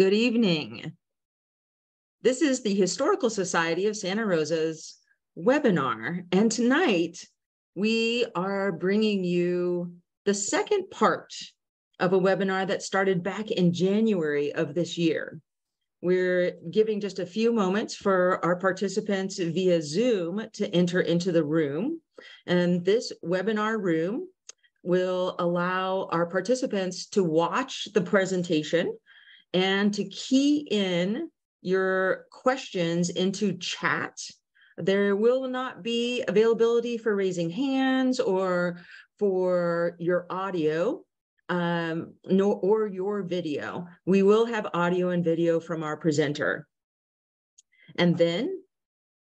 Good evening. This is the Historical Society of Santa Rosa's webinar. And tonight we are bringing you the second part of a webinar that started back in January of this year. We're giving just a few moments for our participants via Zoom to enter into the room. And this webinar room will allow our participants to watch the presentation and to key in your questions into chat. There will not be availability for raising hands or for your audio um, no, or your video. We will have audio and video from our presenter. And then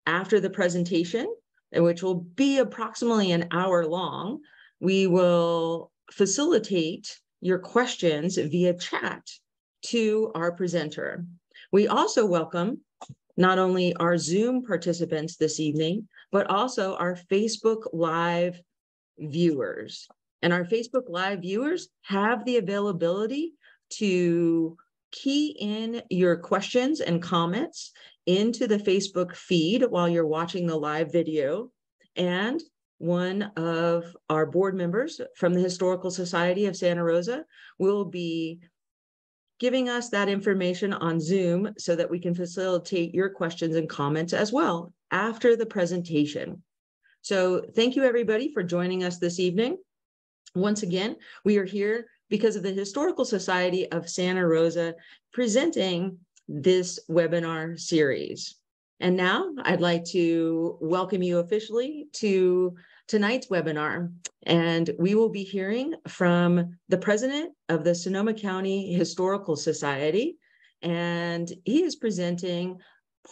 after the presentation, which will be approximately an hour long, we will facilitate your questions via chat to our presenter. We also welcome not only our Zoom participants this evening, but also our Facebook Live viewers. And our Facebook Live viewers have the availability to key in your questions and comments into the Facebook feed while you're watching the live video. And one of our board members from the Historical Society of Santa Rosa will be giving us that information on Zoom so that we can facilitate your questions and comments as well after the presentation. So thank you everybody for joining us this evening. Once again, we are here because of the Historical Society of Santa Rosa presenting this webinar series. And now I'd like to welcome you officially to tonight's webinar. And we will be hearing from the president of the Sonoma County Historical Society. And he is presenting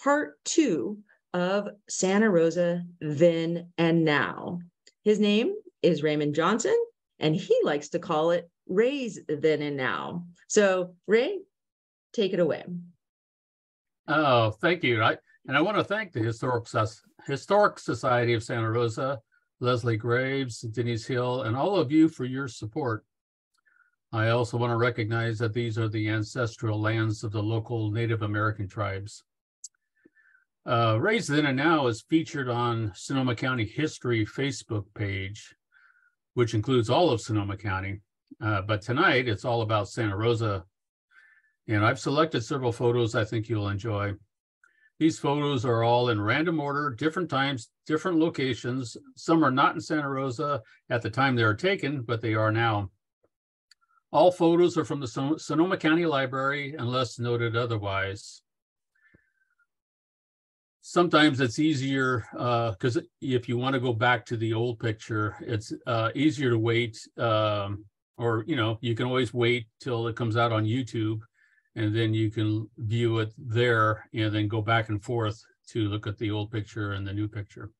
part two of Santa Rosa Then and Now. His name is Raymond Johnson, and he likes to call it Ray's Then and Now. So, Ray, take it away. Oh, thank you. I, and I want to thank the Historic, Historic Society of Santa Rosa Leslie Graves, Denise Hill, and all of you for your support. I also want to recognize that these are the ancestral lands of the local Native American tribes. Uh, Ray's Then and Now is featured on Sonoma County History Facebook page, which includes all of Sonoma County. Uh, but tonight it's all about Santa Rosa. And I've selected several photos I think you'll enjoy. These photos are all in random order, different times, different locations. Some are not in Santa Rosa at the time they are taken, but they are now. All photos are from the Son Sonoma County Library unless noted otherwise. Sometimes it's easier because uh, if you want to go back to the old picture, it's uh, easier to wait um, or, you know, you can always wait till it comes out on YouTube and then you can view it there and then go back and forth to look at the old picture and the new picture.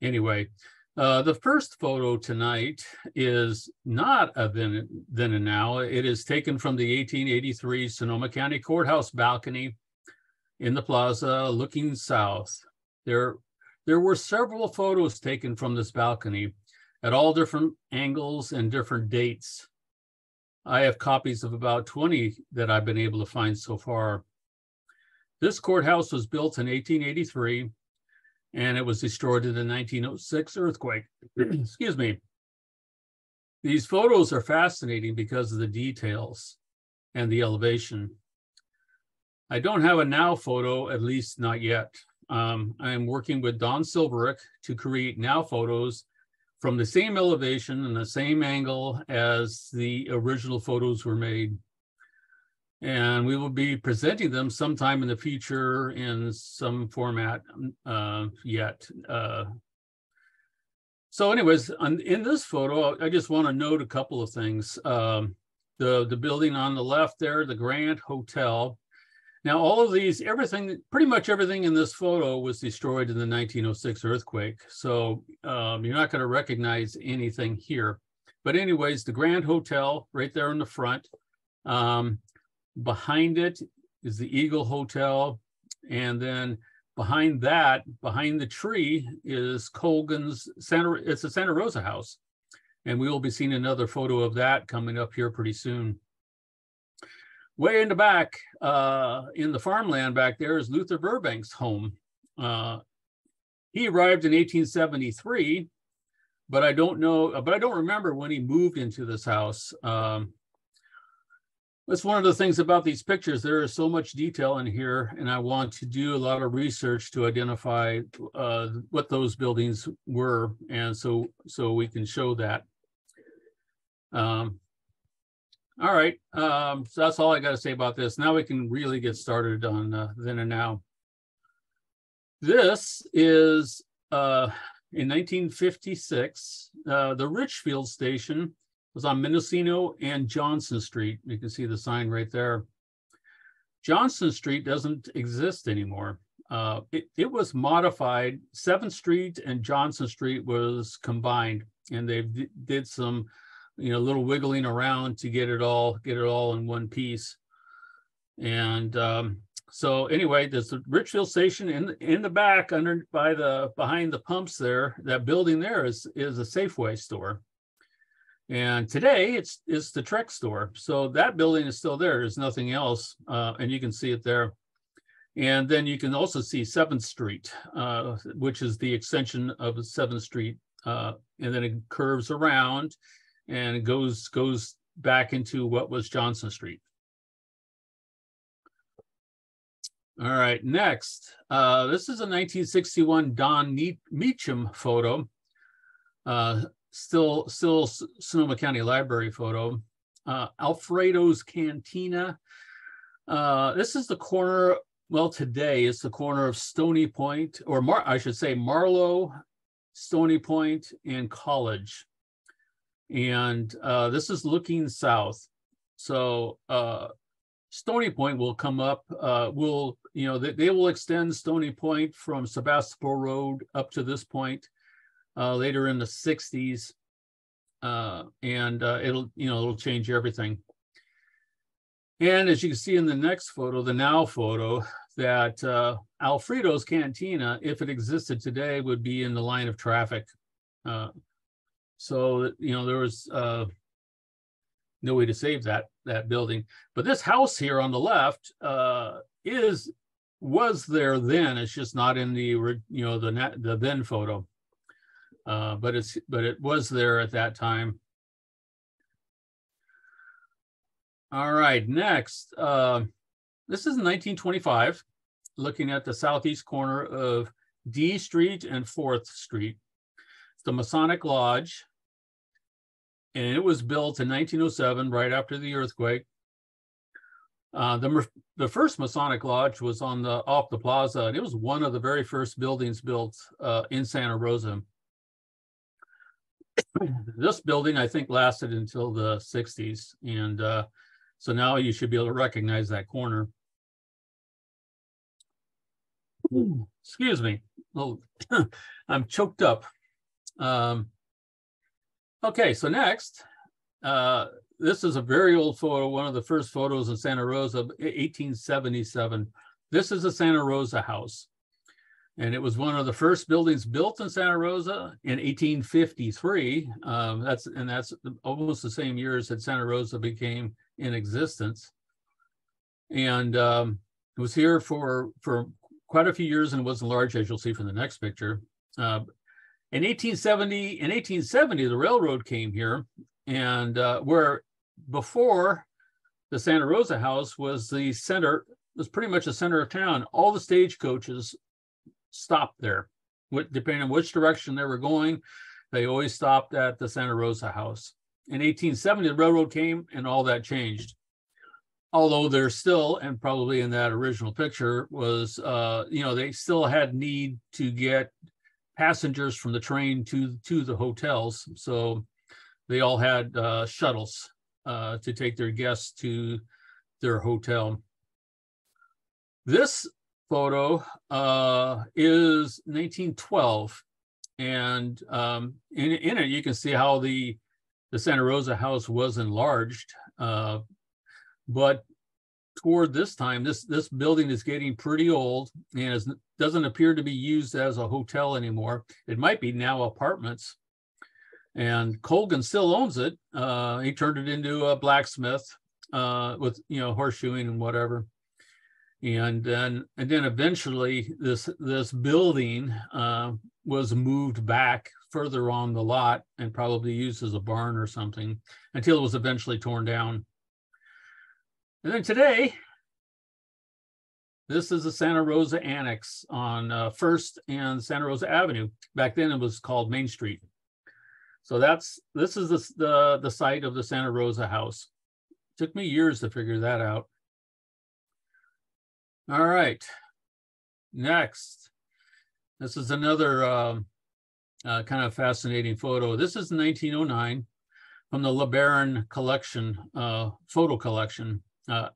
Anyway, uh, the first photo tonight is not a then, then and now. It is taken from the 1883 Sonoma County Courthouse balcony in the plaza looking south. There, there were several photos taken from this balcony at all different angles and different dates. I have copies of about 20 that I've been able to find so far. This courthouse was built in 1883 and it was destroyed in the 1906 earthquake. Excuse me. These photos are fascinating because of the details and the elevation. I don't have a now photo, at least not yet. Um, I'm working with Don Silverick to create now photos from the same elevation and the same angle as the original photos were made. And we will be presenting them sometime in the future in some format uh, yet. Uh, so anyways, on, in this photo, I just want to note a couple of things. Um, the, the building on the left there, the Grand Hotel, now, all of these, everything, pretty much everything in this photo was destroyed in the 1906 earthquake. So um, you're not going to recognize anything here. But anyways, the Grand Hotel right there in the front. Um, behind it is the Eagle Hotel. And then behind that, behind the tree is Colgan's Santa, it's a Santa Rosa house. And we will be seeing another photo of that coming up here pretty soon. Way in the back, uh, in the farmland back there, is Luther Burbank's home. Uh, he arrived in 1873, but I don't know, but I don't remember when he moved into this house. Um, that's one of the things about these pictures. There is so much detail in here, and I want to do a lot of research to identify uh, what those buildings were, and so so we can show that. Um, all right, um, so that's all I got to say about this. Now we can really get started on uh, then and now. This is uh, in 1956, uh, the Richfield station was on Mendocino and Johnson Street. You can see the sign right there. Johnson Street doesn't exist anymore. Uh, it, it was modified. 7th Street and Johnson Street was combined, and they did some, you know, a little wiggling around to get it all get it all in one piece. And um, so anyway, there's the Richfield station in in the back under by the behind the pumps there. That building there is is a Safeway store. And today it's it's the Trek store. So that building is still there. There's nothing else. Uh, and you can see it there. And then you can also see 7th Street, uh, which is the extension of 7th Street. Uh, and then it curves around and goes goes back into what was Johnson Street. All right, next. Uh, this is a 1961 Don Meacham photo. Uh, still still Sonoma County Library photo. Uh, Alfredo's Cantina. Uh, this is the corner. Well, today it's the corner of Stony Point, or Mar I should say Marlow, Stony Point, and College. And uh, this is looking south. So uh, Stony Point will come up. Uh, will you know they, they will extend Stony Point from Sebastopol Road up to this point uh, later in the 60s. Uh, and uh, it'll, you know, it'll change everything. And as you can see in the next photo, the now photo, that uh, Alfredo's Cantina, if it existed today, would be in the line of traffic. Uh, so, you know, there was uh, no way to save that that building. But this house here on the left uh, is was there then. It's just not in the you know the the then photo. Uh, but it's but it was there at that time. All right, next. Uh, this is 1925, looking at the southeast corner of D Street and 4th Street. It's the Masonic Lodge, and it was built in 1907, right after the earthquake. Uh, the, the first Masonic Lodge was on the off the plaza, and it was one of the very first buildings built uh, in Santa Rosa this building, I think, lasted until the 60s. And uh, so now you should be able to recognize that corner. Excuse me. Oh, I'm choked up. Um, okay, so next, uh, this is a very old photo, one of the first photos in Santa Rosa, 1877. This is a Santa Rosa house and it was one of the first buildings built in Santa Rosa in 1853. Um, that's and that's almost the same years that Santa Rosa became in existence, and um, it was here for for quite a few years and wasn't large, as you'll see from the next picture. Uh, in 1870, in 1870, the railroad came here, and uh, where before the Santa Rosa House was the center was pretty much the center of town. All the stagecoaches stopped there. Depending on which direction they were going, they always stopped at the Santa Rosa house. In 1870, the railroad came and all that changed. Although there's still, and probably in that original picture, was, uh, you know, they still had need to get passengers from the train to, to the hotels. So they all had uh, shuttles uh, to take their guests to their hotel. This photo uh, is 1912. And um, in, in, it, you can see how the, the Santa Rosa house was enlarged. Uh, but toward this time, this, this building is getting pretty old and is, doesn't appear to be used as a hotel anymore. It might be now apartments. And Colgan still owns it. Uh, he turned it into a blacksmith uh, with you know horseshoeing and whatever. And then and then eventually this this building uh, was moved back further on the lot and probably used as a barn or something until it was eventually torn down. And then today, this is the Santa Rosa Annex on uh, First and Santa Rosa Avenue. Back then, it was called Main Street. So that's this is the the, the site of the Santa Rosa house. Took me years to figure that out. All right. Next, this is another um, uh, kind of fascinating photo. This is 1909 from the LeBaron collection, uh, photo collection. Uh,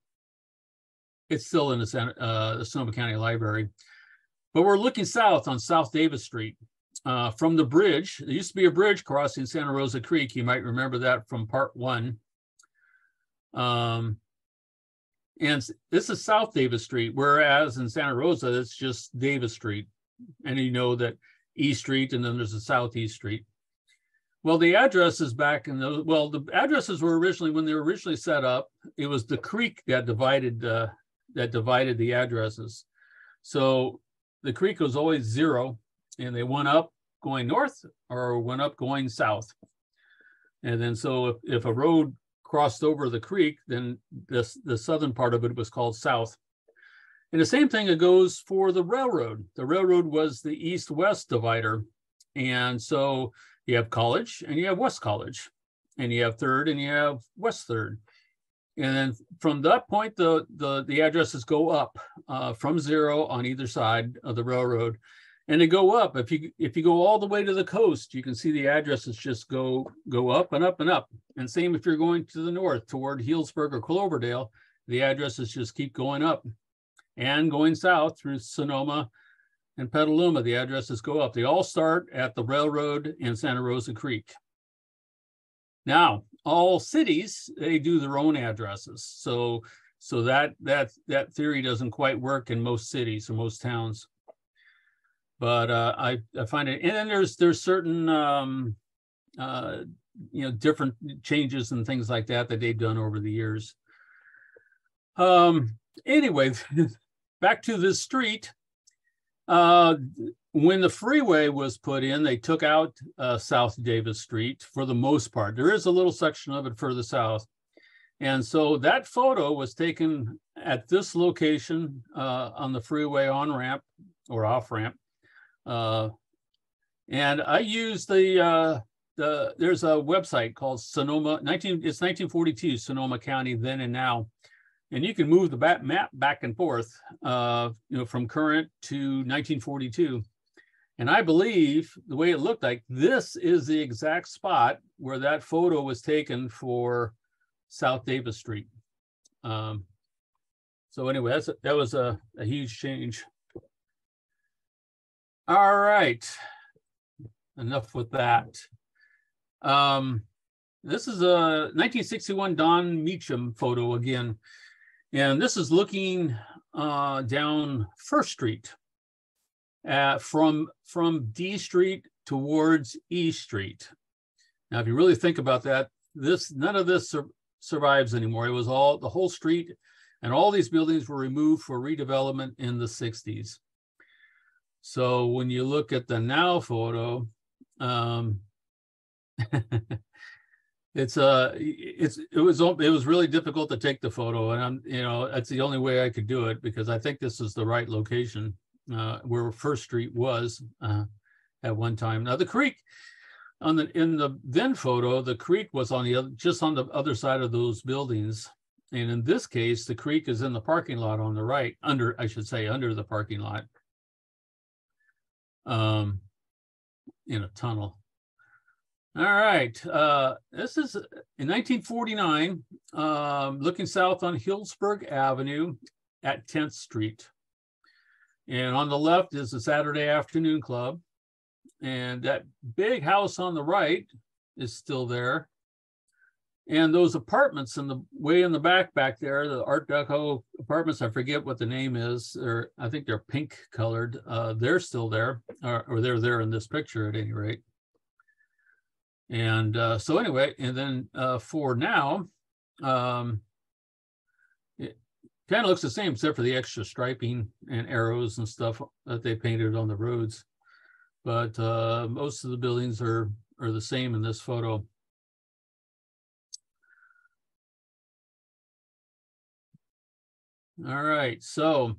it's still in the, uh, the Sonoma County Library. But we're looking south on South Davis Street. Uh, from the bridge, there used to be a bridge crossing Santa Rosa Creek. You might remember that from part one. Um, and this is South Davis Street, whereas in Santa Rosa, it's just Davis Street. And you know that East Street, and then there's a Southeast Street. Well, the addresses back in the well, the addresses were originally when they were originally set up. It was the creek that divided uh, that divided the addresses. So the creek was always zero, and they went up going north or went up going south. And then so if, if a road crossed over the creek, then this the southern part of it was called south. And the same thing it goes for the railroad. The railroad was the east-west divider. And so you have college and you have West College, and you have third and you have West Third. And then from that point, the the, the addresses go up uh, from zero on either side of the railroad. And they go up. If you if you go all the way to the coast, you can see the addresses just go go up and up and up. And same if you're going to the north toward Healdsburg or Cloverdale, the addresses just keep going up and going south through Sonoma and Petaluma, the addresses go up. They all start at the railroad in Santa Rosa Creek. Now, all cities, they do their own addresses. So so that that that theory doesn't quite work in most cities or most towns. But uh, I, I find it, and then there's there's certain um, uh, you know different changes and things like that that they've done over the years. Um, anyway, back to this street. Uh, when the freeway was put in, they took out uh, South Davis Street for the most part. There is a little section of it further south. And so that photo was taken at this location uh, on the freeway on ramp or off ramp. Uh, and I used the, uh, the, there's a website called Sonoma, 19, it's 1942, Sonoma County then and now and you can move the map back and forth, uh, you know, from current to 1942. And I believe the way it looked like this is the exact spot where that photo was taken for South Davis Street. Um, so anyway, that's that was a, a huge change. All right, enough with that. Um, this is a 1961 Don Meacham photo again. And this is looking uh, down First Street uh, from, from D Street towards E Street. Now, if you really think about that, this none of this sur survives anymore. It was all the whole street and all these buildings were removed for redevelopment in the 60s. So when you look at the now photo, um, it's uh it's it was it was really difficult to take the photo and i'm you know that's the only way i could do it because i think this is the right location uh where first street was uh at one time. Now the creek on the in the then photo the creek was on the other just on the other side of those buildings. And in this case the creek is in the parking lot on the right under i should say under the parking lot um in a tunnel all right. Uh, this is in 1949, um, looking south on Healdsburg Avenue at 10th Street. And on the left is the Saturday Afternoon Club. And that big house on the right is still there. And those apartments in the way in the back back there, the Art Deco apartments, I forget what the name is. They're, I think they're pink colored. Uh, they're still there, or, or they're there in this picture at any rate. And uh, so anyway, and then uh, for now, um, kind of looks the same except for the extra striping and arrows and stuff that they painted on the roads. But uh, most of the buildings are are the same in this photo. All right, so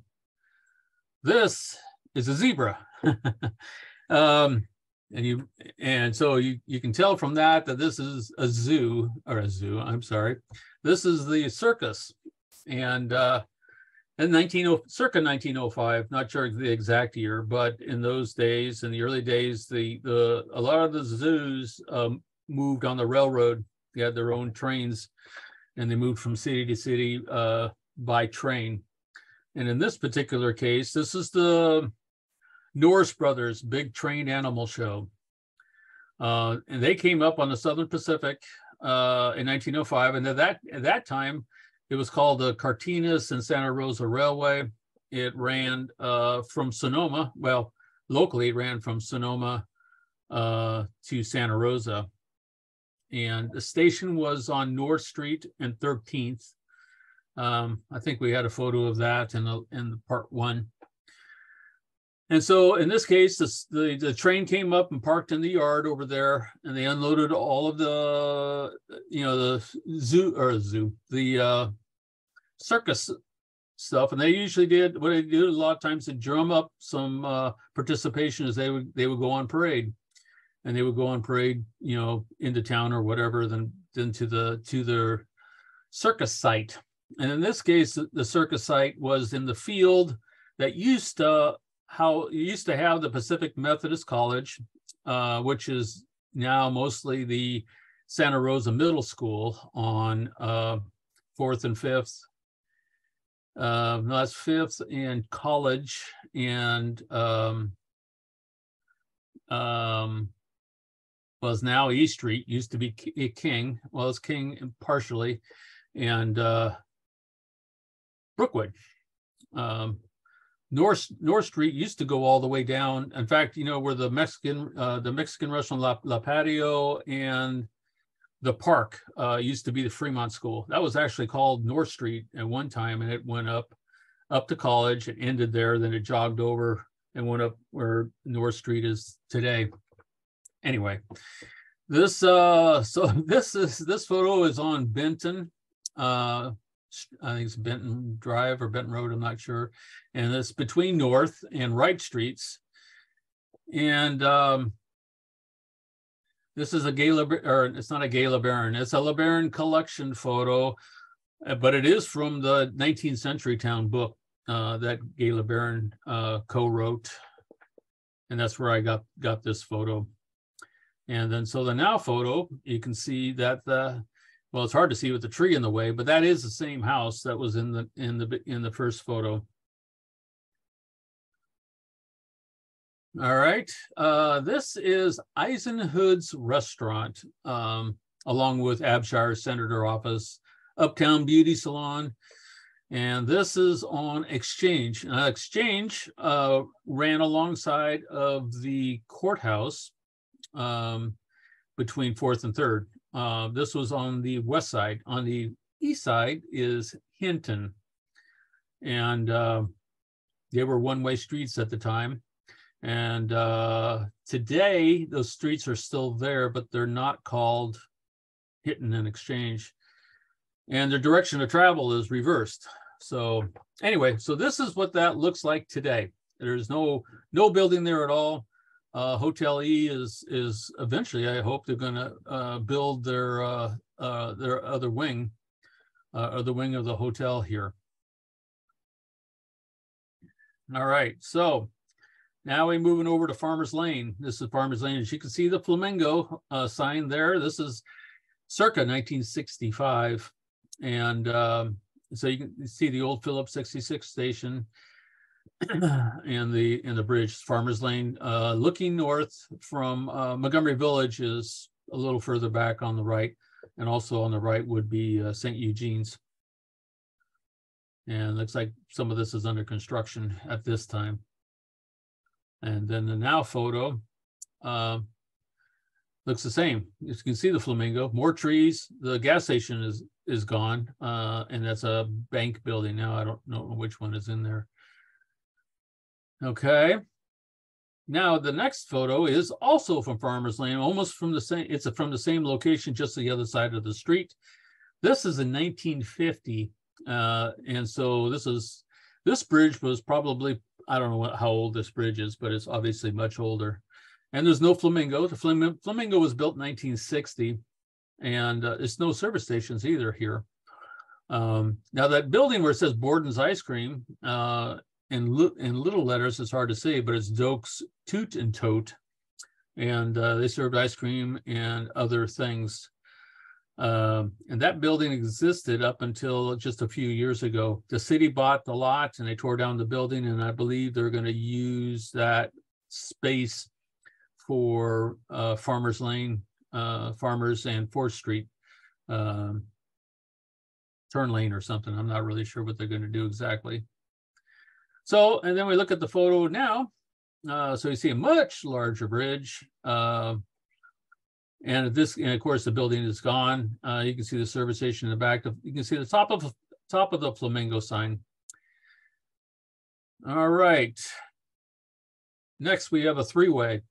this is a zebra. um, and you and so you you can tell from that that this is a zoo or a zoo i'm sorry. This is the circus. And uh in 19 circa 1905 not sure the exact year but in those days in the early days the the a lot of the zoos um, moved on the railroad. They had their own trains and they moved from city to city uh, by train. And in this particular case this is the Norse Brothers Big Train Animal Show. Uh, and they came up on the Southern Pacific uh, in 1905. And at that, at that time, it was called the Carquinez and Santa Rosa Railway. It ran uh, from Sonoma, well, locally, it ran from Sonoma uh, to Santa Rosa. And the station was on North Street and 13th. Um, I think we had a photo of that in the in the part one. And so in this case, this, the, the train came up and parked in the yard over there, and they unloaded all of the, you know, the zoo or zoo, the uh, circus stuff. And they usually did what they do a lot of times to drum up some uh, participation as they would they would go on parade, and they would go on parade, you know, into town or whatever, then then to the to their circus site. And in this case, the circus site was in the field that used to how you used to have the Pacific Methodist College, uh, which is now mostly the Santa Rosa Middle School on uh, fourth and fifth. Uh, that's fifth and college and um, um, was now East Street, used to be King, well, it's King partially, and uh, Brookwood. Um, North North Street used to go all the way down. In fact, you know where the Mexican uh, the Mexican restaurant La, La Patio and the park uh, used to be the Fremont School. That was actually called North Street at one time, and it went up up to college. It ended there, then it jogged over and went up where North Street is today. Anyway, this uh, so this is this photo is on Benton. Uh, I think it's Benton Drive or Benton Road, I'm not sure. And it's between North and Wright Streets. And um, this is a Gaye, or it's not a Gaye LeBaron, it's a LeBaron collection photo, uh, but it is from the 19th century town book uh, that Gaye LeBaron uh, co-wrote. And that's where I got, got this photo. And then so the now photo, you can see that the well, it's hard to see with the tree in the way, but that is the same house that was in the in the in the first photo. All right, uh, this is Eisenhood's restaurant, um, along with Abshire Senator Office, Uptown Beauty Salon, and this is on Exchange. Exchange uh, ran alongside of the courthouse um, between Fourth and Third. Uh, this was on the west side. On the east side is Hinton. And uh, they were one-way streets at the time. And uh, today, those streets are still there, but they're not called Hinton and Exchange. And their direction of travel is reversed. So anyway, so this is what that looks like today. There's no no building there at all. Uh, Hotel E is is eventually. I hope they're going to uh, build their uh, uh, their other wing, uh, or the wing of the hotel here. All right, so now we're moving over to Farmers Lane. This is Farmers Lane. As you can see the flamingo uh, sign there. This is circa 1965, and um, so you can see the old Phillips 66 station and the in the bridge farmers lane uh, looking north from uh, montgomery village is a little further back on the right and also on the right would be uh, st eugene's and looks like some of this is under construction at this time and then the now photo um, looks the same as you can see the flamingo more trees the gas station is is gone, uh, and that's a bank building now. I don't know which one is in there. Okay. Now the next photo is also from Farmers Lane, almost from the same. It's from the same location, just the other side of the street. This is in 1950, uh, and so this is this bridge was probably I don't know what, how old this bridge is, but it's obviously much older. And there's no flamingo. The flamingo was built in 1960, and uh, there's no service stations either here. Um, now that building where it says Borden's Ice Cream, uh, in, in little letters, it's hard to see, but it's Doak's Toot and Tote. And uh, they served ice cream and other things. Uh, and that building existed up until just a few years ago. The city bought the lot and they tore down the building, and I believe they're going to use that space for uh, Farmers Lane, uh, Farmers and Fourth Street um, turn lane or something. I'm not really sure what they're going to do exactly. So, and then we look at the photo now. Uh, so you see a much larger bridge. Uh, and this, and of course, the building is gone. Uh, you can see the service station in the back. Of, you can see the top of top of the flamingo sign. All right. Next, we have a three-way.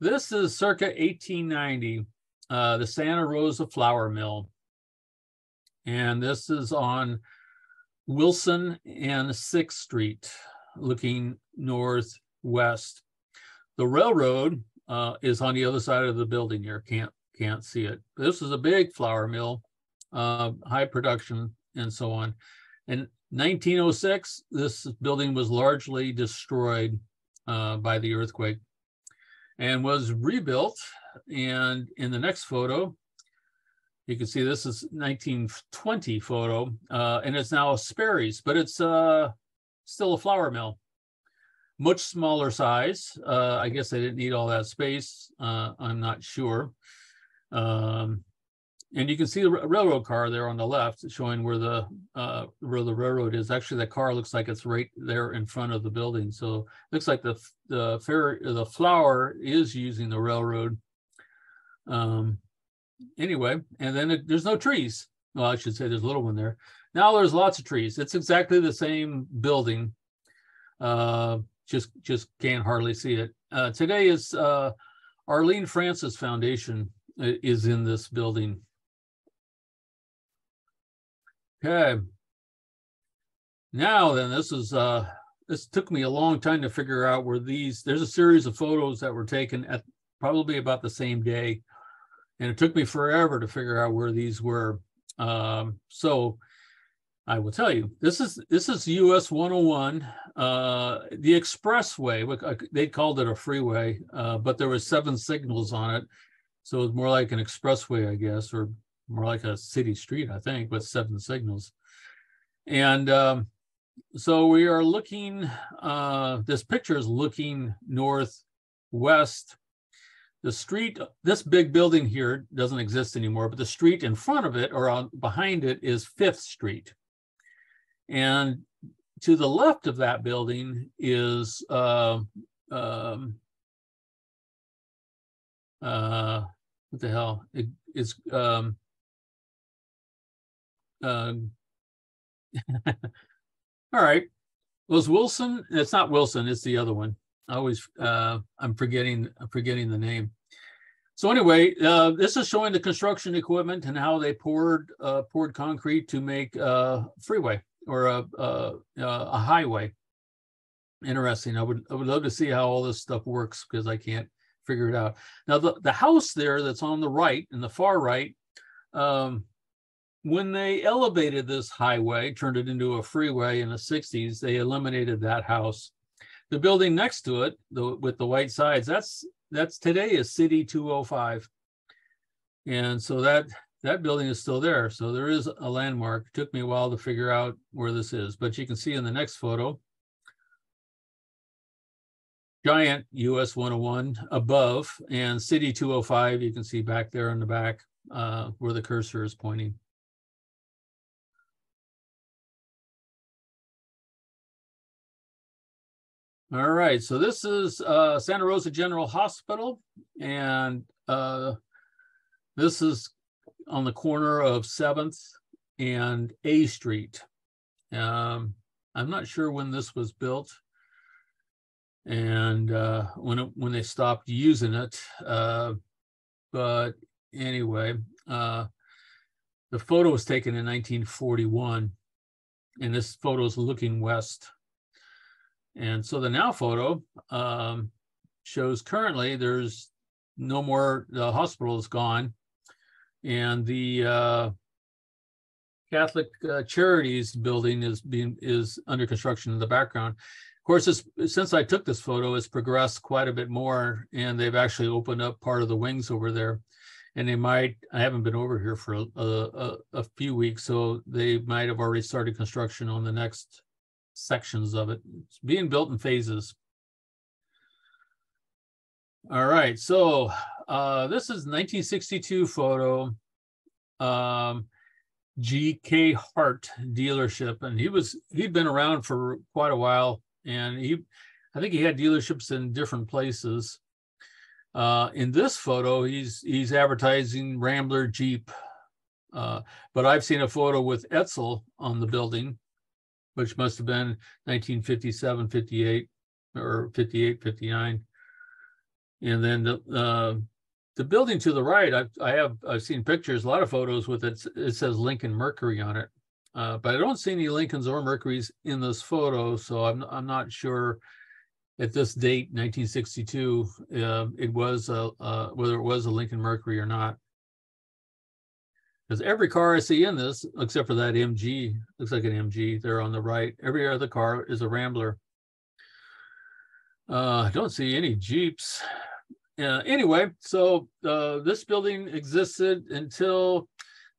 This is circa 1890, uh, the Santa Rosa Flour Mill. And this is on Wilson and 6th Street, looking northwest. The railroad uh, is on the other side of the building here. Can't can't see it. This is a big flour mill, uh, high production, and so on. In 1906, this building was largely destroyed uh, by the earthquake and was rebuilt. And in the next photo, you can see this is 1920 photo, uh, and it's now a Sperry's, but it's uh, still a flour mill. Much smaller size. Uh, I guess they didn't need all that space. Uh, I'm not sure. Um, and you can see the railroad car there on the left, showing where the uh, where the railroad is. Actually, the car looks like it's right there in front of the building. So looks like the the fair the flour is using the railroad. Um, anyway, and then it, there's no trees. Well, I should say there's a little one there. Now there's lots of trees. It's exactly the same building. Uh, just just can't hardly see it. Uh, today is uh, Arlene Francis Foundation uh, is in this building. Okay. Now then, this is uh, this took me a long time to figure out where these. There's a series of photos that were taken at probably about the same day and it took me forever to figure out where these were. Um, so I will tell you, this is this is US 101, uh, the expressway. Uh, they called it a freeway, uh, but there was seven signals on it, so it was more like an expressway, I guess, or more like a city street, I think, with seven signals. And um, so we are looking. Uh, this picture is looking northwest the street, this big building here doesn't exist anymore, but the street in front of it or on behind it is Fifth Street. And to the left of that building is uh, um, uh, what the hell? It is um, uh, all right. Was Wilson? It's not Wilson. It's the other one. I always uh, I'm forgetting I'm forgetting the name. So anyway, uh, this is showing the construction equipment and how they poured uh, poured concrete to make a freeway or a, a, a highway. Interesting. I would I would love to see how all this stuff works because I can't figure it out. Now the the house there that's on the right in the far right. Um, when they elevated this highway, turned it into a freeway in the 60s, they eliminated that house the building next to it, the, with the white sides, that's that's today is City 205. And so that that building is still there. So there is a landmark. It took me a while to figure out where this is, but you can see in the next photo, giant US 101 above and City 205, you can see back there in the back uh, where the cursor is pointing. All right, so this is uh, Santa Rosa General Hospital, and uh, this is on the corner of 7th and A Street. Um, I'm not sure when this was built and uh, when it, when they stopped using it. Uh, but anyway, uh, the photo was taken in 1941, and this photo is looking west. And so the now photo um, shows currently there's no more, the hospital is gone, and the uh, Catholic uh, Charities building is being is under construction in the background. Of course, since I took this photo, it's progressed quite a bit more, and they've actually opened up part of the wings over there. And they might, I haven't been over here for a, a, a few weeks, so they might have already started construction on the next sections of it. It's being built in phases. All right, so uh, this is 1962 photo. Um, GK Hart dealership, and he was he'd been around for quite a while and he i think he had dealerships in different places uh, in this photo he's he's advertising rambler jeep uh, but i've seen a photo with Edsel on the building which must have been 1957 58 or 58 59 and then the uh, the building to the right I've, I have I've seen pictures a lot of photos with it it says Lincoln Mercury on it uh, but I don't see any Lincolns or Mercuries in this photo, so I'm I'm not sure at this date, 1962, uh, it was a, uh, whether it was a Lincoln Mercury or not. Because every car I see in this, except for that MG, looks like an MG there on the right. Every other car is a Rambler. Uh, I don't see any Jeeps. Uh, anyway, so uh, this building existed until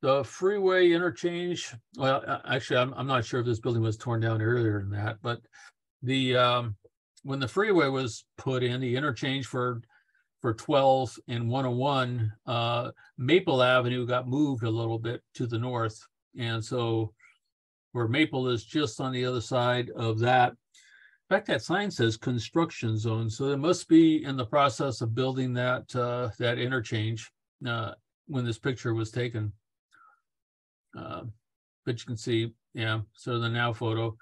the freeway interchange, well, actually, I'm, I'm not sure if this building was torn down earlier than that, but the, um, when the freeway was put in, the interchange for, for 12 and 101, uh, Maple Avenue got moved a little bit to the north. And so where Maple is just on the other side of that. In fact, that sign says construction zone. So they must be in the process of building that, uh, that interchange, uh, when this picture was taken. Uh, but you can see, yeah, so the now photo.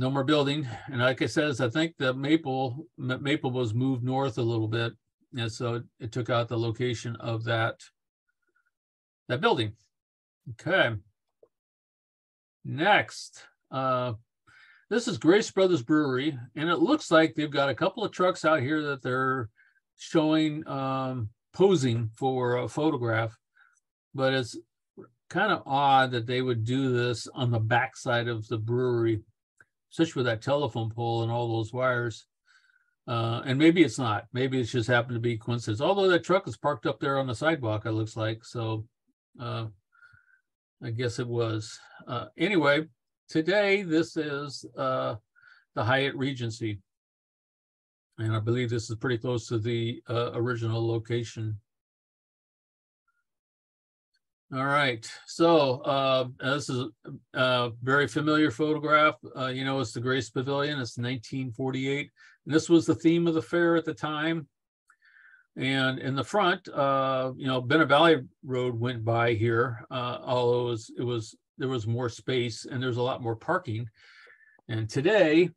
No more building. And like I says, I think the maple maple was moved north a little bit. And so it, it took out the location of that, that building. Okay. Next, uh, this is Grace Brothers Brewery, and it looks like they've got a couple of trucks out here that they're showing um, posing for a photograph, but it's kind of odd that they would do this on the backside of the brewery, especially with that telephone pole and all those wires. Uh, and maybe it's not. Maybe it's just happened to be coincidence. Although that truck is parked up there on the sidewalk, it looks like. So uh, I guess it was. Uh, anyway, today this is uh, the Hyatt Regency. And I believe this is pretty close to the uh, original location all right. So uh, this is a very familiar photograph. Uh, you know, it's the Grace Pavilion. It's 1948. And this was the theme of the fair at the time. And in the front, uh, you know, Bennett Valley Road went by here, uh, although it was, it was there was more space and there's a lot more parking. And today,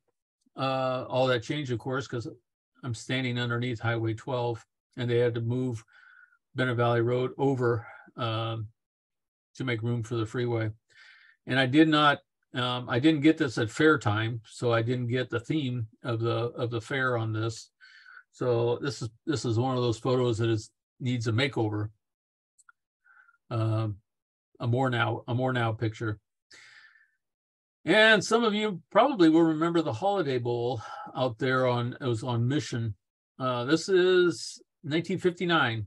uh, all that changed, of course, because I'm standing underneath Highway 12, and they had to move Bennett Valley Road over um, to make room for the freeway. And I did not, um, I didn't get this at fair time, so I didn't get the theme of the of the fair on this. So this is this is one of those photos that is needs a makeover. Um, a more now a more now picture. And some of you probably will remember the Holiday Bowl out there on it was on Mission. Uh, this is 1959.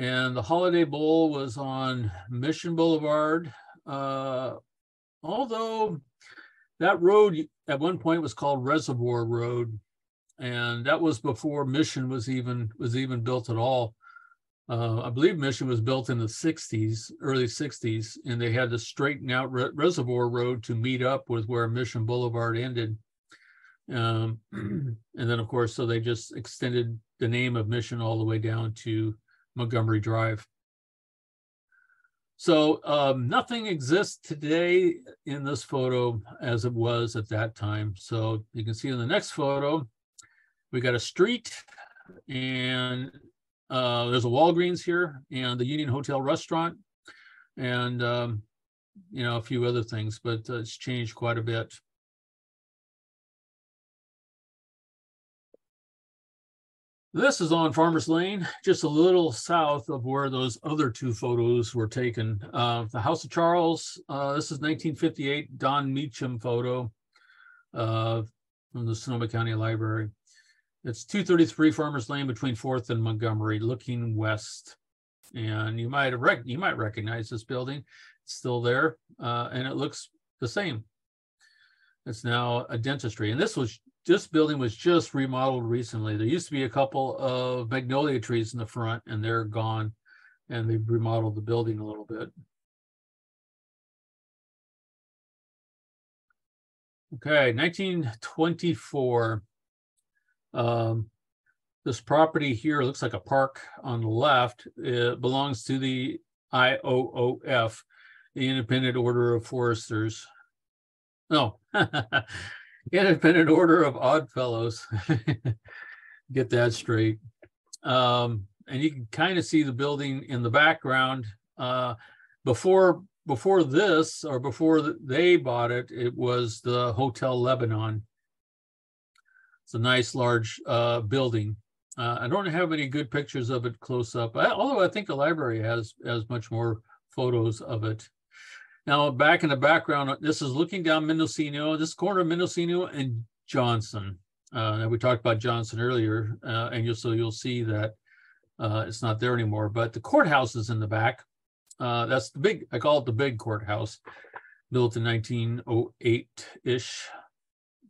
And the Holiday Bowl was on Mission Boulevard. Uh, although that road at one point was called Reservoir Road, and that was before Mission was even was even built at all. Uh, I believe Mission was built in the 60s, early 60s, and they had to straighten out Re Reservoir Road to meet up with where Mission Boulevard ended. Um, and then, of course, so they just extended the name of Mission all the way down to Montgomery Drive. So um, nothing exists today in this photo as it was at that time. So you can see in the next photo, we got a street and uh, there's a Walgreens here and the Union Hotel restaurant and, um, you know, a few other things, but uh, it's changed quite a bit. This is on Farmers Lane, just a little south of where those other two photos were taken. Uh, the House of Charles, uh, this is 1958 Don Meacham photo uh, from the Sonoma County Library. It's 233 Farmers Lane between 4th and Montgomery, looking west. And you might you might recognize this building. It's still there, uh, and it looks the same. It's now a dentistry, and this was this building was just remodeled recently. There used to be a couple of magnolia trees in the front and they're gone and they've remodeled the building a little bit. Okay, 1924. Um, this property here looks like a park on the left. It belongs to the IOOF, the Independent Order of Foresters. No, Independent Order of Odd Fellows. Get that straight. Um, and you can kind of see the building in the background. Uh, before before this, or before they bought it, it was the Hotel Lebanon. It's a nice large uh, building. Uh, I don't have any good pictures of it close up, although I think the library has has much more photos of it. Now, back in the background, this is looking down Mendocino, this corner of Mendocino and Johnson. Uh, we talked about Johnson earlier, uh, and you'll, so you'll see that uh, it's not there anymore. But the courthouse is in the back. Uh, that's the big, I call it the big courthouse, built in 1908-ish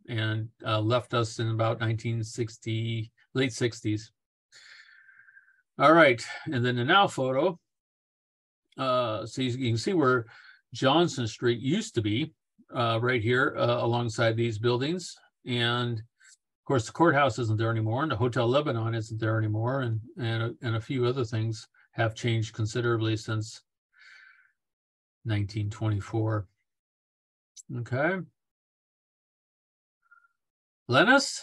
and uh, left us in about 1960, late 60s. All right, and then the now photo. Uh, so you, you can see where Johnson Street used to be uh, right here uh, alongside these buildings. And of course, the courthouse isn't there anymore, and the Hotel Lebanon isn't there anymore, and and and a few other things have changed considerably since 1924. Okay. Lenus,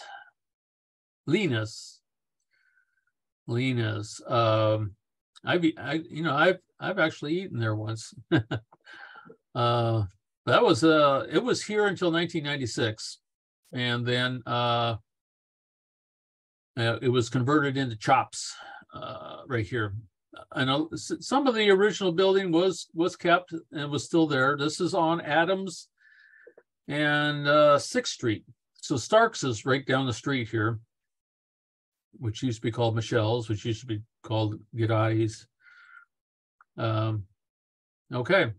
Linus, Linus. Um, I've I you know I've I've actually eaten there once. Uh, that was uh, it was here until 1996, and then uh, uh, it was converted into Chops uh, right here. And some of the original building was was kept and was still there. This is on Adams and uh, Sixth Street. So Starks is right down the street here, which used to be called Michelle's, which used to be called Gedai's. Um, okay.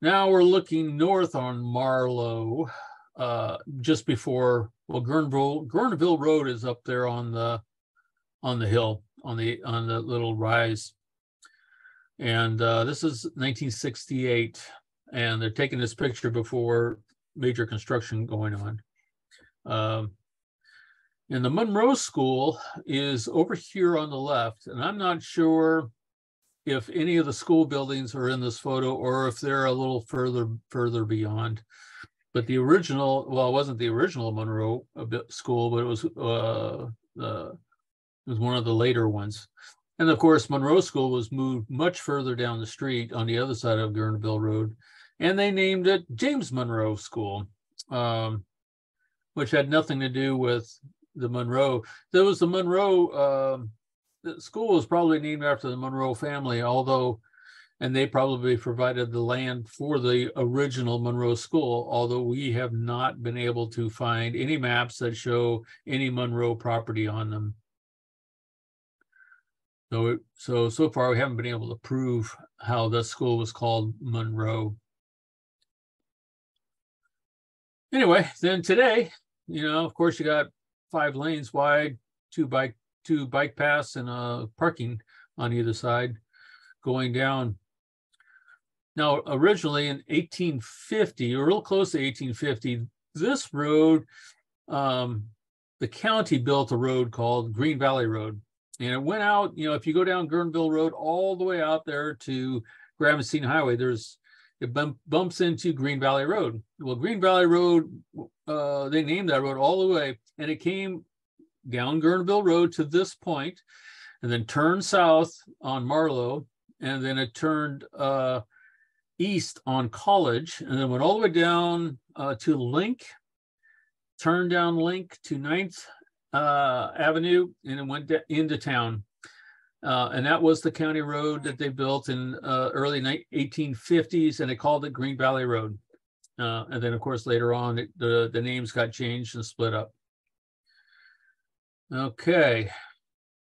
Now we're looking north on Marlow, uh, just before well, Guerneville Guerneville Road is up there on the on the hill on the on the little rise, and uh, this is 1968, and they're taking this picture before major construction going on. Um, and the Monroe School is over here on the left, and I'm not sure if any of the school buildings are in this photo or if they're a little further further beyond. But the original, well, it wasn't the original Monroe school, but it was uh, uh, it was one of the later ones. And of course, Monroe School was moved much further down the street on the other side of Guerneville Road, and they named it James Monroe School, um, which had nothing to do with the Monroe. There was the Monroe um, the school was probably named after the Monroe family, although, and they probably provided the land for the original Monroe school, although we have not been able to find any maps that show any Monroe property on them. So, so, so far we haven't been able to prove how the school was called Monroe. Anyway, then today, you know, of course you got five lanes wide, two bike two bike paths and a parking on either side going down. Now, originally in 1850, or real close to 1850, this road, um, the county built a road called Green Valley Road. And it went out, you know, if you go down Guerneville Road all the way out there to Gravenstein Highway, there's it bump, bumps into Green Valley Road. Well, Green Valley Road, uh, they named that road all the way, and it came down Guerneville Road to this point, and then turned south on Marlow, and then it turned uh, east on College, and then went all the way down uh, to Link, turned down Link to 9th uh, Avenue, and it went into town. Uh, and that was the county road that they built in uh, early 1850s, and they called it Green Valley Road. Uh, and then, of course, later on, it, the, the names got changed and split up. Okay,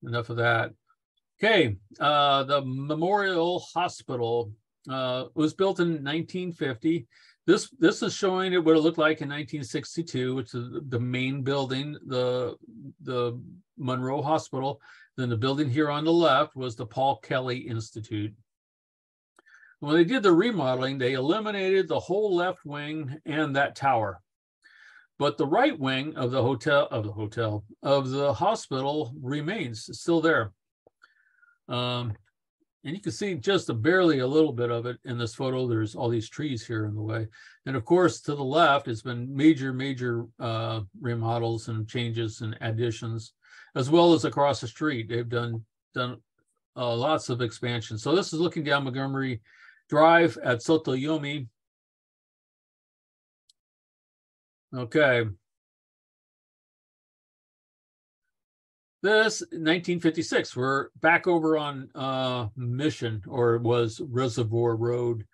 enough of that. Okay, uh, the Memorial Hospital uh, was built in 1950. This this is showing it what it looked like in 1962, which is the main building, the the Monroe Hospital. Then the building here on the left was the Paul Kelly Institute. When they did the remodeling, they eliminated the whole left wing and that tower. But the right wing of the hotel of the hotel of the hospital remains still there. Um, and you can see just a barely a little bit of it in this photo. There's all these trees here in the way. And of course, to the left, it's been major, major uh, remodels and changes and additions, as well as across the street. They've done done uh, lots of expansion. So this is looking down Montgomery Drive at Soto Sotoyome. Okay, This 1956, we're back over on uh, Mission, or was Reservoir Road,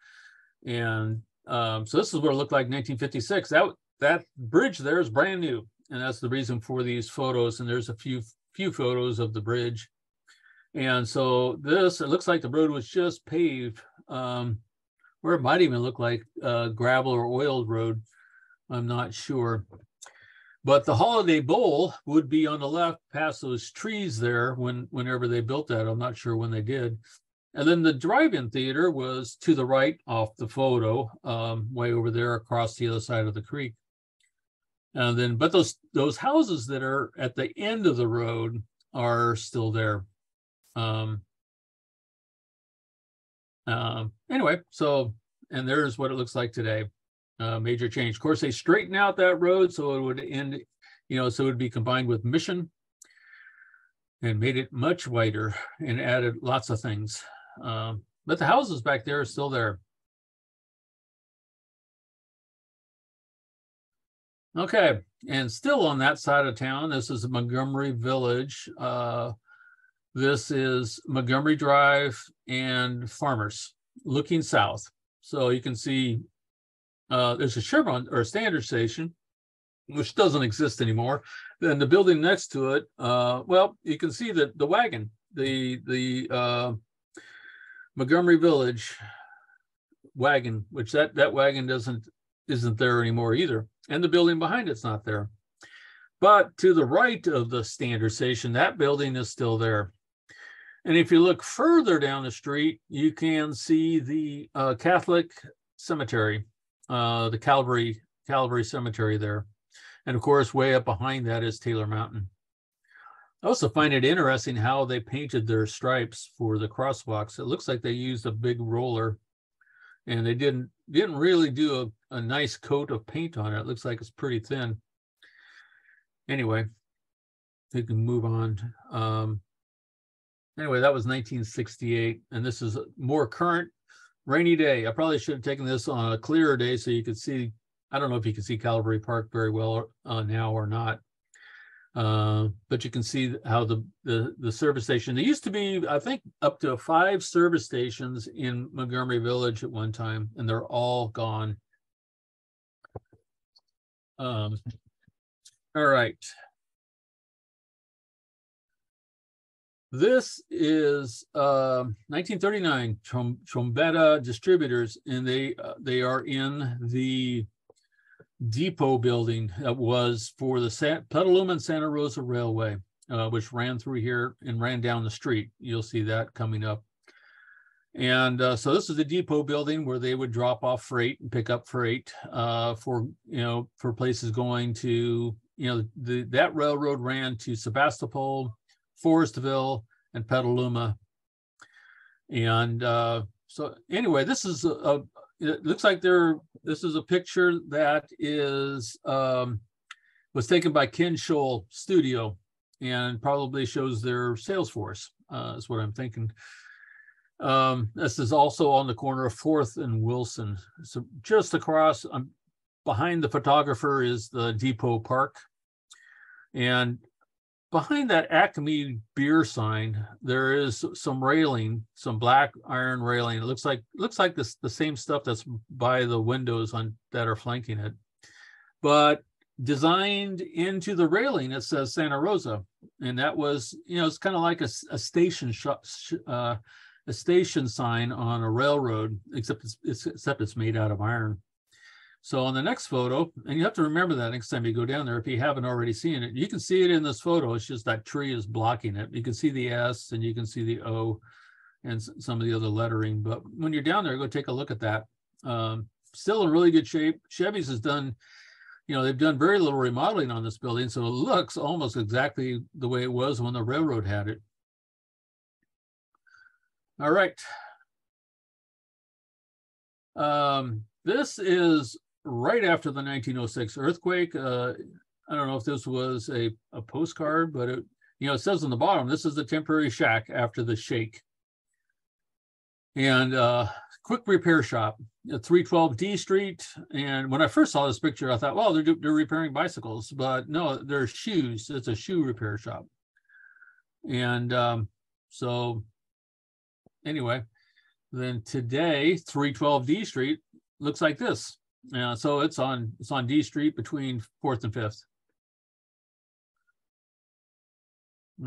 and um, so this is what it looked like 1956. That that bridge there is brand new, and that's the reason for these photos. And there's a few few photos of the bridge, and so this it looks like the road was just paved, um, or it might even look like uh, gravel or oiled road. I'm not sure. But the Holiday Bowl would be on the left past those trees there when whenever they built that. I'm not sure when they did. And then the drive-in theater was to the right off the photo, um, way over there across the other side of the creek. And then, but those those houses that are at the end of the road are still there. Um, uh, anyway, so and there's what it looks like today uh, major change. Of course, they straighten out that road so it would end, you know, so it would be combined with Mission and made it much wider and added lots of things. Um, but the houses back there are still there. Okay, and still on that side of town, this is Montgomery Village. Uh, this is Montgomery Drive and Farmers looking south. So you can see uh, there's a Chevron or a standard station, which doesn't exist anymore. Then the building next to it, uh, well, you can see that the wagon, the the uh, Montgomery Village wagon, which that that wagon doesn't isn't there anymore either, and the building behind it's not there. But to the right of the standard station, that building is still there. And if you look further down the street, you can see the uh, Catholic cemetery uh, the Calvary Calvary Cemetery there. And of course, way up behind that is Taylor Mountain. I also find it interesting how they painted their stripes for the crosswalks. It looks like they used a big roller and they didn't didn't really do a, a nice coat of paint on it. It looks like it's pretty thin. Anyway, we can move on. Um, anyway, that was 1968, and this is more current rainy day. I probably should have taken this on a clearer day so you could see. I don't know if you can see Calvary Park very well uh, now or not, uh, but you can see how the, the the service station. There used to be, I think, up to five service stations in Montgomery Village at one time, and they're all gone. Um, all right. This is uh, 1939 Trom Trombetta Distributors, and they uh, they are in the depot building that was for the Petaluma and Santa Rosa Railway, uh, which ran through here and ran down the street. You'll see that coming up. And uh, so this is the depot building where they would drop off freight and pick up freight uh, for you know for places going to you know the that railroad ran to Sebastopol, Forestville, and Petaluma. And uh, so anyway, this is a, it looks like there this is a picture that is um, was taken by Ken Scholl Studio and probably shows their sales force. Uh, is what I'm thinking. Um, this is also on the corner of Fourth and Wilson. So just across, um, behind the photographer is the Depot Park, and behind that Acme beer sign, there is some railing, some black iron railing. It looks like looks like this the same stuff that's by the windows on that are flanking it, but designed into the railing it says Santa Rosa, and that was you know it's kind of like a, a station shop. Uh, a station sign on a railroad, except it's, it's, except it's made out of iron. So on the next photo, and you have to remember that next time you go down there, if you haven't already seen it, you can see it in this photo. It's just that tree is blocking it. You can see the S and you can see the O and some of the other lettering. But when you're down there, go take a look at that. Um, still in really good shape. Chevy's has done, you know, they've done very little remodeling on this building. So it looks almost exactly the way it was when the railroad had it. All right. Um, this is right after the 1906 earthquake. Uh, I don't know if this was a, a postcard, but it, you know, it says on the bottom, this is the temporary shack after the shake. And uh, quick repair shop at 312 D Street. And when I first saw this picture, I thought, well, they're, they're repairing bicycles, but no, they're shoes. It's a shoe repair shop. And um, so anyway, then today, 312 D Street looks like this. Uh, so it's on it's on D Street between fourth and fifth.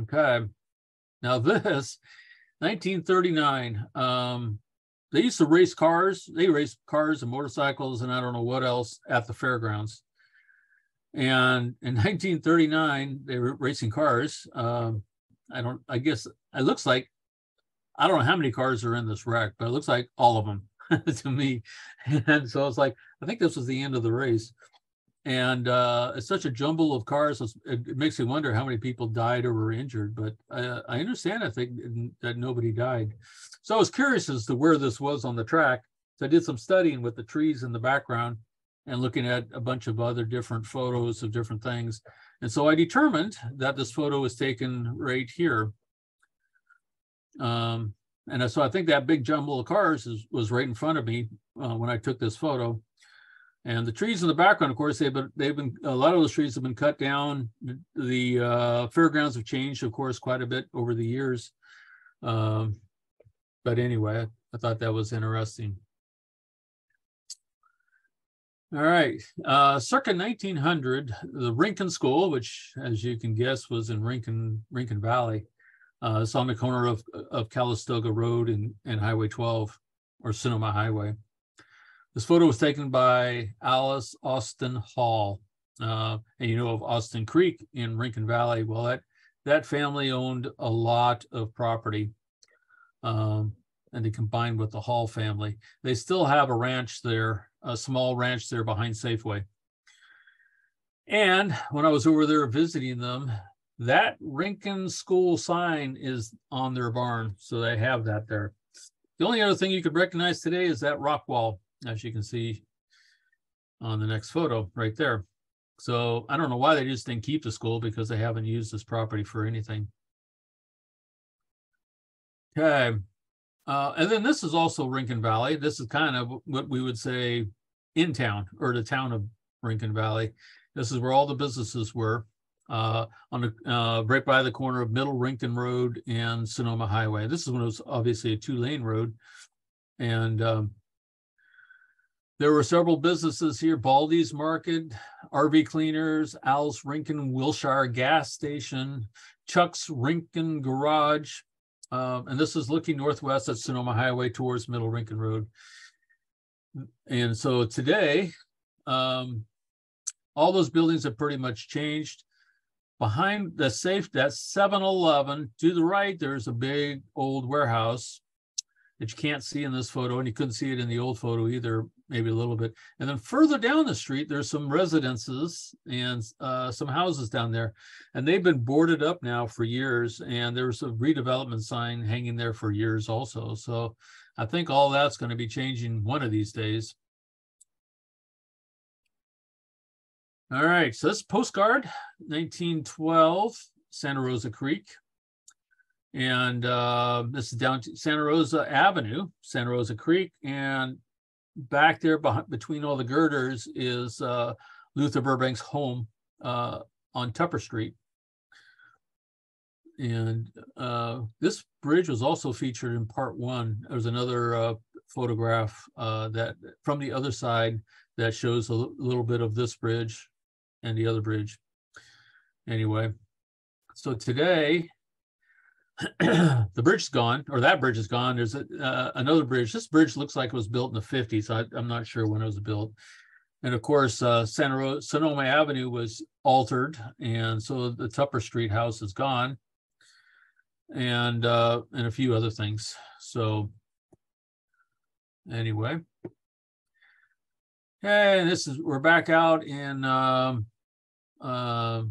Okay. Now this 1939. Um, they used to race cars. They raced cars and motorcycles and I don't know what else at the fairgrounds. And in 1939, they were racing cars. Um, I don't. I guess it looks like I don't know how many cars are in this wreck, but it looks like all of them to me. And so it's like, I think this was the end of the race. And uh, it's such a jumble of cars. It, makes me wonder how many people died or were injured. But I, I understand, I think, that nobody died. So I was curious as to where this was on the track. So I did some studying with the trees in the background and looking at a bunch of other different photos of different things. And so I determined that this photo was taken right here um, and so I think that big jumble of cars is, was right in front of me uh, when I took this photo. And the trees in the background, of course, they've been, they've been a lot of those trees have been cut down. The uh, fairgrounds have changed, of course, quite a bit over the years. Um, but anyway, I thought that was interesting. All right, uh, circa 1900, the Rincon School, which, as you can guess, was in Rincon, Rincon Valley, uh, it's on the corner of, of Calistoga Road and, and Highway 12 or Sonoma Highway. This photo was taken by Alice Austin Hall. Uh, and you know of Austin Creek in Rincon Valley. Well, that, that family owned a lot of property. Um, and they combined with the Hall family. They still have a ranch there, a small ranch there behind Safeway. And when I was over there visiting them, that Rincon School sign is on their barn, so they have that there. The only other thing you could recognize today is that rock wall, as you can see on the next photo right there. So I don't know why they just didn't keep the school because they haven't used this property for anything. Okay. Uh, and then this is also Rincon Valley. This is kind of what we would say in town or the town of Rincon Valley. This is where all the businesses were uh, on the uh, right by the corner of Middle Rincon Road and Sonoma Highway. This is when it was obviously a two-lane road, and um, there were several businesses here: Baldy's Market, RV Cleaners, Al's Rincon Wilshire Gas Station, Chuck's Rincon Garage, um, and this is looking northwest at Sonoma Highway towards Middle Rincon Road. And so today, um, all those buildings have pretty much changed. Behind the safe, that's 7 Eleven. To the right, there's a big old warehouse. that you can't see in this photo, and you couldn't see it in the old photo either, maybe a little bit. And then further down the street, there's some residences and uh, some houses down there, and they've been boarded up now for years. And there's a redevelopment sign hanging there for years also. So I think all that's going to be changing one of these days. All right, so this postcard, 1912, Santa Rosa Creek. And uh, this is down to Santa Rosa Avenue, Santa Rosa Creek. And back there behind, between all the girders is uh, Luther Burbank's home uh, on Tupper Street. And uh, this bridge was also featured in part one. There's another uh, photograph uh, that from the other side that shows a little bit of this bridge and the other bridge. Anyway, so today the bridge is gone, or that bridge is gone. There's a, uh, another bridge. This bridge looks like it was built in the 50s. I, am not sure when it was built. And of course, uh, Santa Ro- Sonoma Avenue was altered, and so the Tupper Street house is gone, and uh, and a few other things. So anyway, and this is we're back out in um, uh,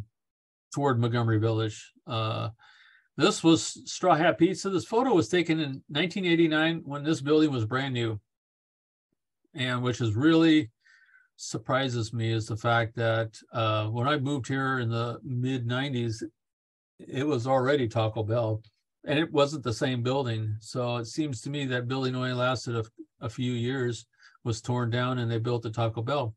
toward Montgomery Village. Uh, this was Straw Hat Pizza. This photo was taken in 1989 when this building was brand new. And which is really surprises me is the fact that uh, when I moved here in the mid 90s, it was already Taco Bell and it wasn't the same building. So it seems to me that building only lasted a, a few years, was torn down, and they built the Taco Bell.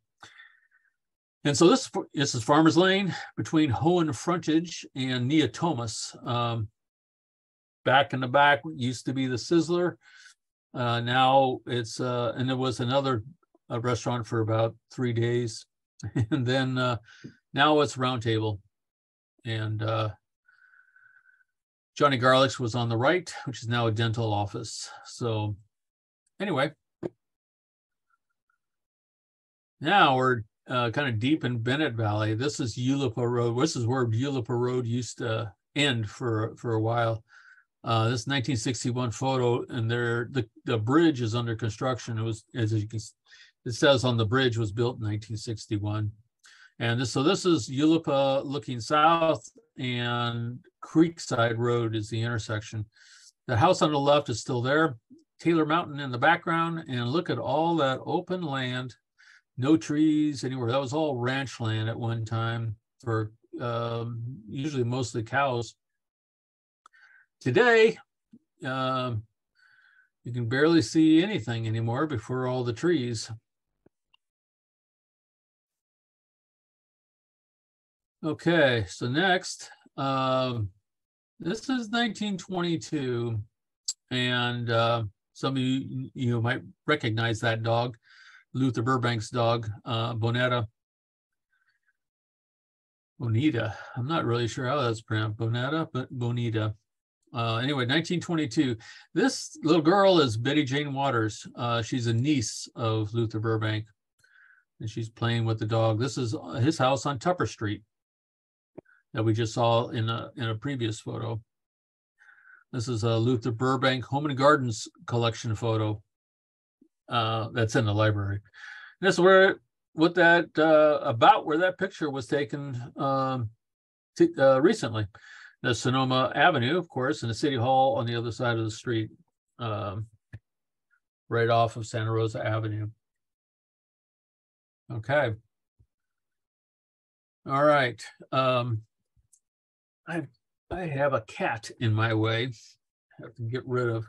And so this, this is Farmers Lane between Hoen Frontage and Neotomas. Um, back in the back used to be the Sizzler. Uh, now it's, uh, and there was another uh, restaurant for about three days. and then uh, now it's Roundtable. And uh, Johnny Garlic's was on the right, which is now a dental office. So anyway, now we're uh, kind of deep in Bennett Valley. This is Yulupa Road. This is where Yulupa Road used to end for for a while. Uh, this 1961 photo, and there the the bridge is under construction. It was as you can, it says on the bridge was built in 1961, and this so this is Yulupa looking south, and Creekside Road is the intersection. The house on the left is still there. Taylor Mountain in the background, and look at all that open land no trees anywhere. That was all ranch land at one time for um, usually mostly cows. Today, um, you can barely see anything anymore before all the trees. Okay, so next, um, this is 1922, and uh, some of you, you might recognize that dog. Luther Burbank's dog, uh, Bonetta. Bonita. I'm not really sure how that's pronounced. Bonetta, but Bonita. Uh, anyway, 1922. This little girl is Betty Jane Waters. Uh, she's a niece of Luther Burbank, and she's playing with the dog. This is his house on Tupper Street that we just saw in a in a previous photo. This is a Luther Burbank Home and Gardens collection photo uh, that's in the library. And that's where what that uh, about where that picture was taken um, t- uh, recently. The Sonoma Avenue, of course, and the City Hall on the other side of the street, um, right off of Santa Rosa Avenue. Okay. All right. Um, I I have a cat in my way. I have to get rid of.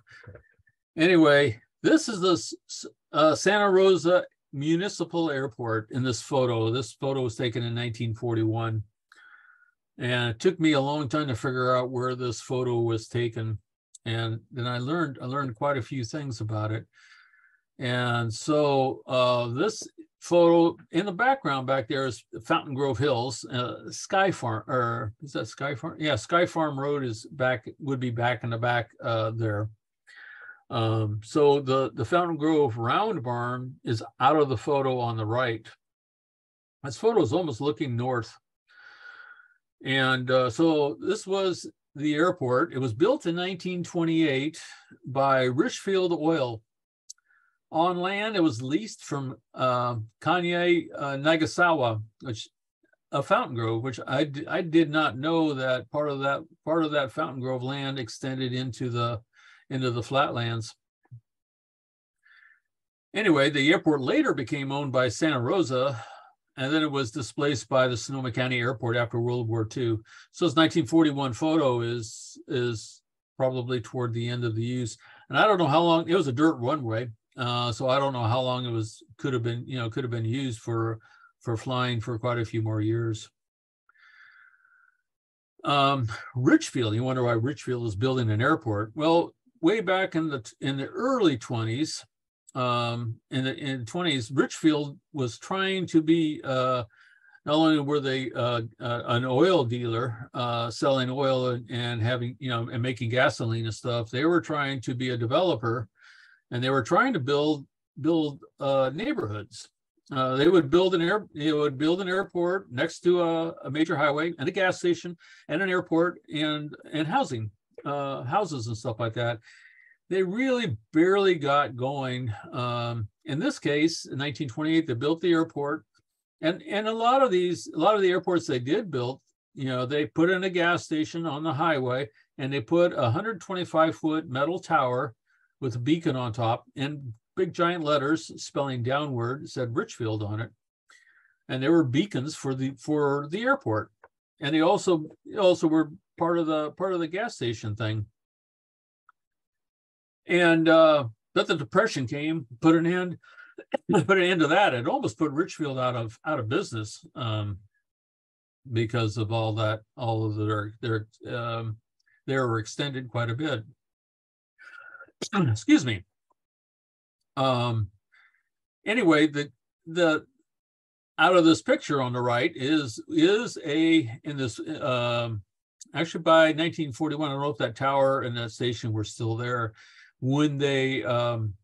Anyway, this is the uh, Santa Rosa Municipal Airport in this photo. This photo was taken in 1941. And it took me a long time to figure out where this photo was taken. And then I learned I learned quite a few things about it. And so uh, this photo in the background back there is Fountain Grove Hills, uh, Sky Farm, or is that Sky Farm? Yeah, Sky Farm Road is back, would be back in the back uh, there. Um, so the, the Fountain Grove round barn is out of the photo on the right. This photo is almost looking north. And uh, so this was the airport. It was built in 1928 by Richfield Oil. On land, it was leased from uh, Kanaye uh, Nagasawa, which a fountain grove, which I, I did not know that part of that part of that fountain grove land extended into the into the flatlands. Anyway, the airport later became owned by Santa Rosa, and then it was displaced by the Sonoma County Airport after World War II. So this 1941 photo is is probably toward the end of the use, and I don't know how long it was a dirt runway, uh, so I don't know how long it was could have been you know could have been used for for flying for quite a few more years. Um, Richfield, you wonder why Richfield is building an airport. Well, way back in the in the early 20s, um, in the in 20s, Richfield was trying to be uh, not only were they uh, uh, an oil dealer uh, selling oil and, and, having you know and making gasoline and stuff, they were trying to be a developer, and they were trying to build build uh, neighborhoods. Uh, they would build an air, they would build an airport next to a, a, major highway and a gas station and an airport and and housing, uh, houses and stuff like that. They really barely got going. Um, in this case, in 1928, they built the airport, and and a lot of these, a lot of the airports they did build, you know, they put in a gas station on the highway and they put a 125 foot metal tower with a beacon on top and big giant letters spelling downward said Richfield on it. And there were beacons for the for the airport. And they also also were part of the part of the gas station thing. And uh but the depression came, put an end, put an end to that. It almost put Richfield out of out of business um because of all that, all of their their um they were extended quite a bit. Excuse me. Um, anyway, the the out of this picture on the right is is a in this um, actually by 1941. I don't know if that tower and that station were still there when they um,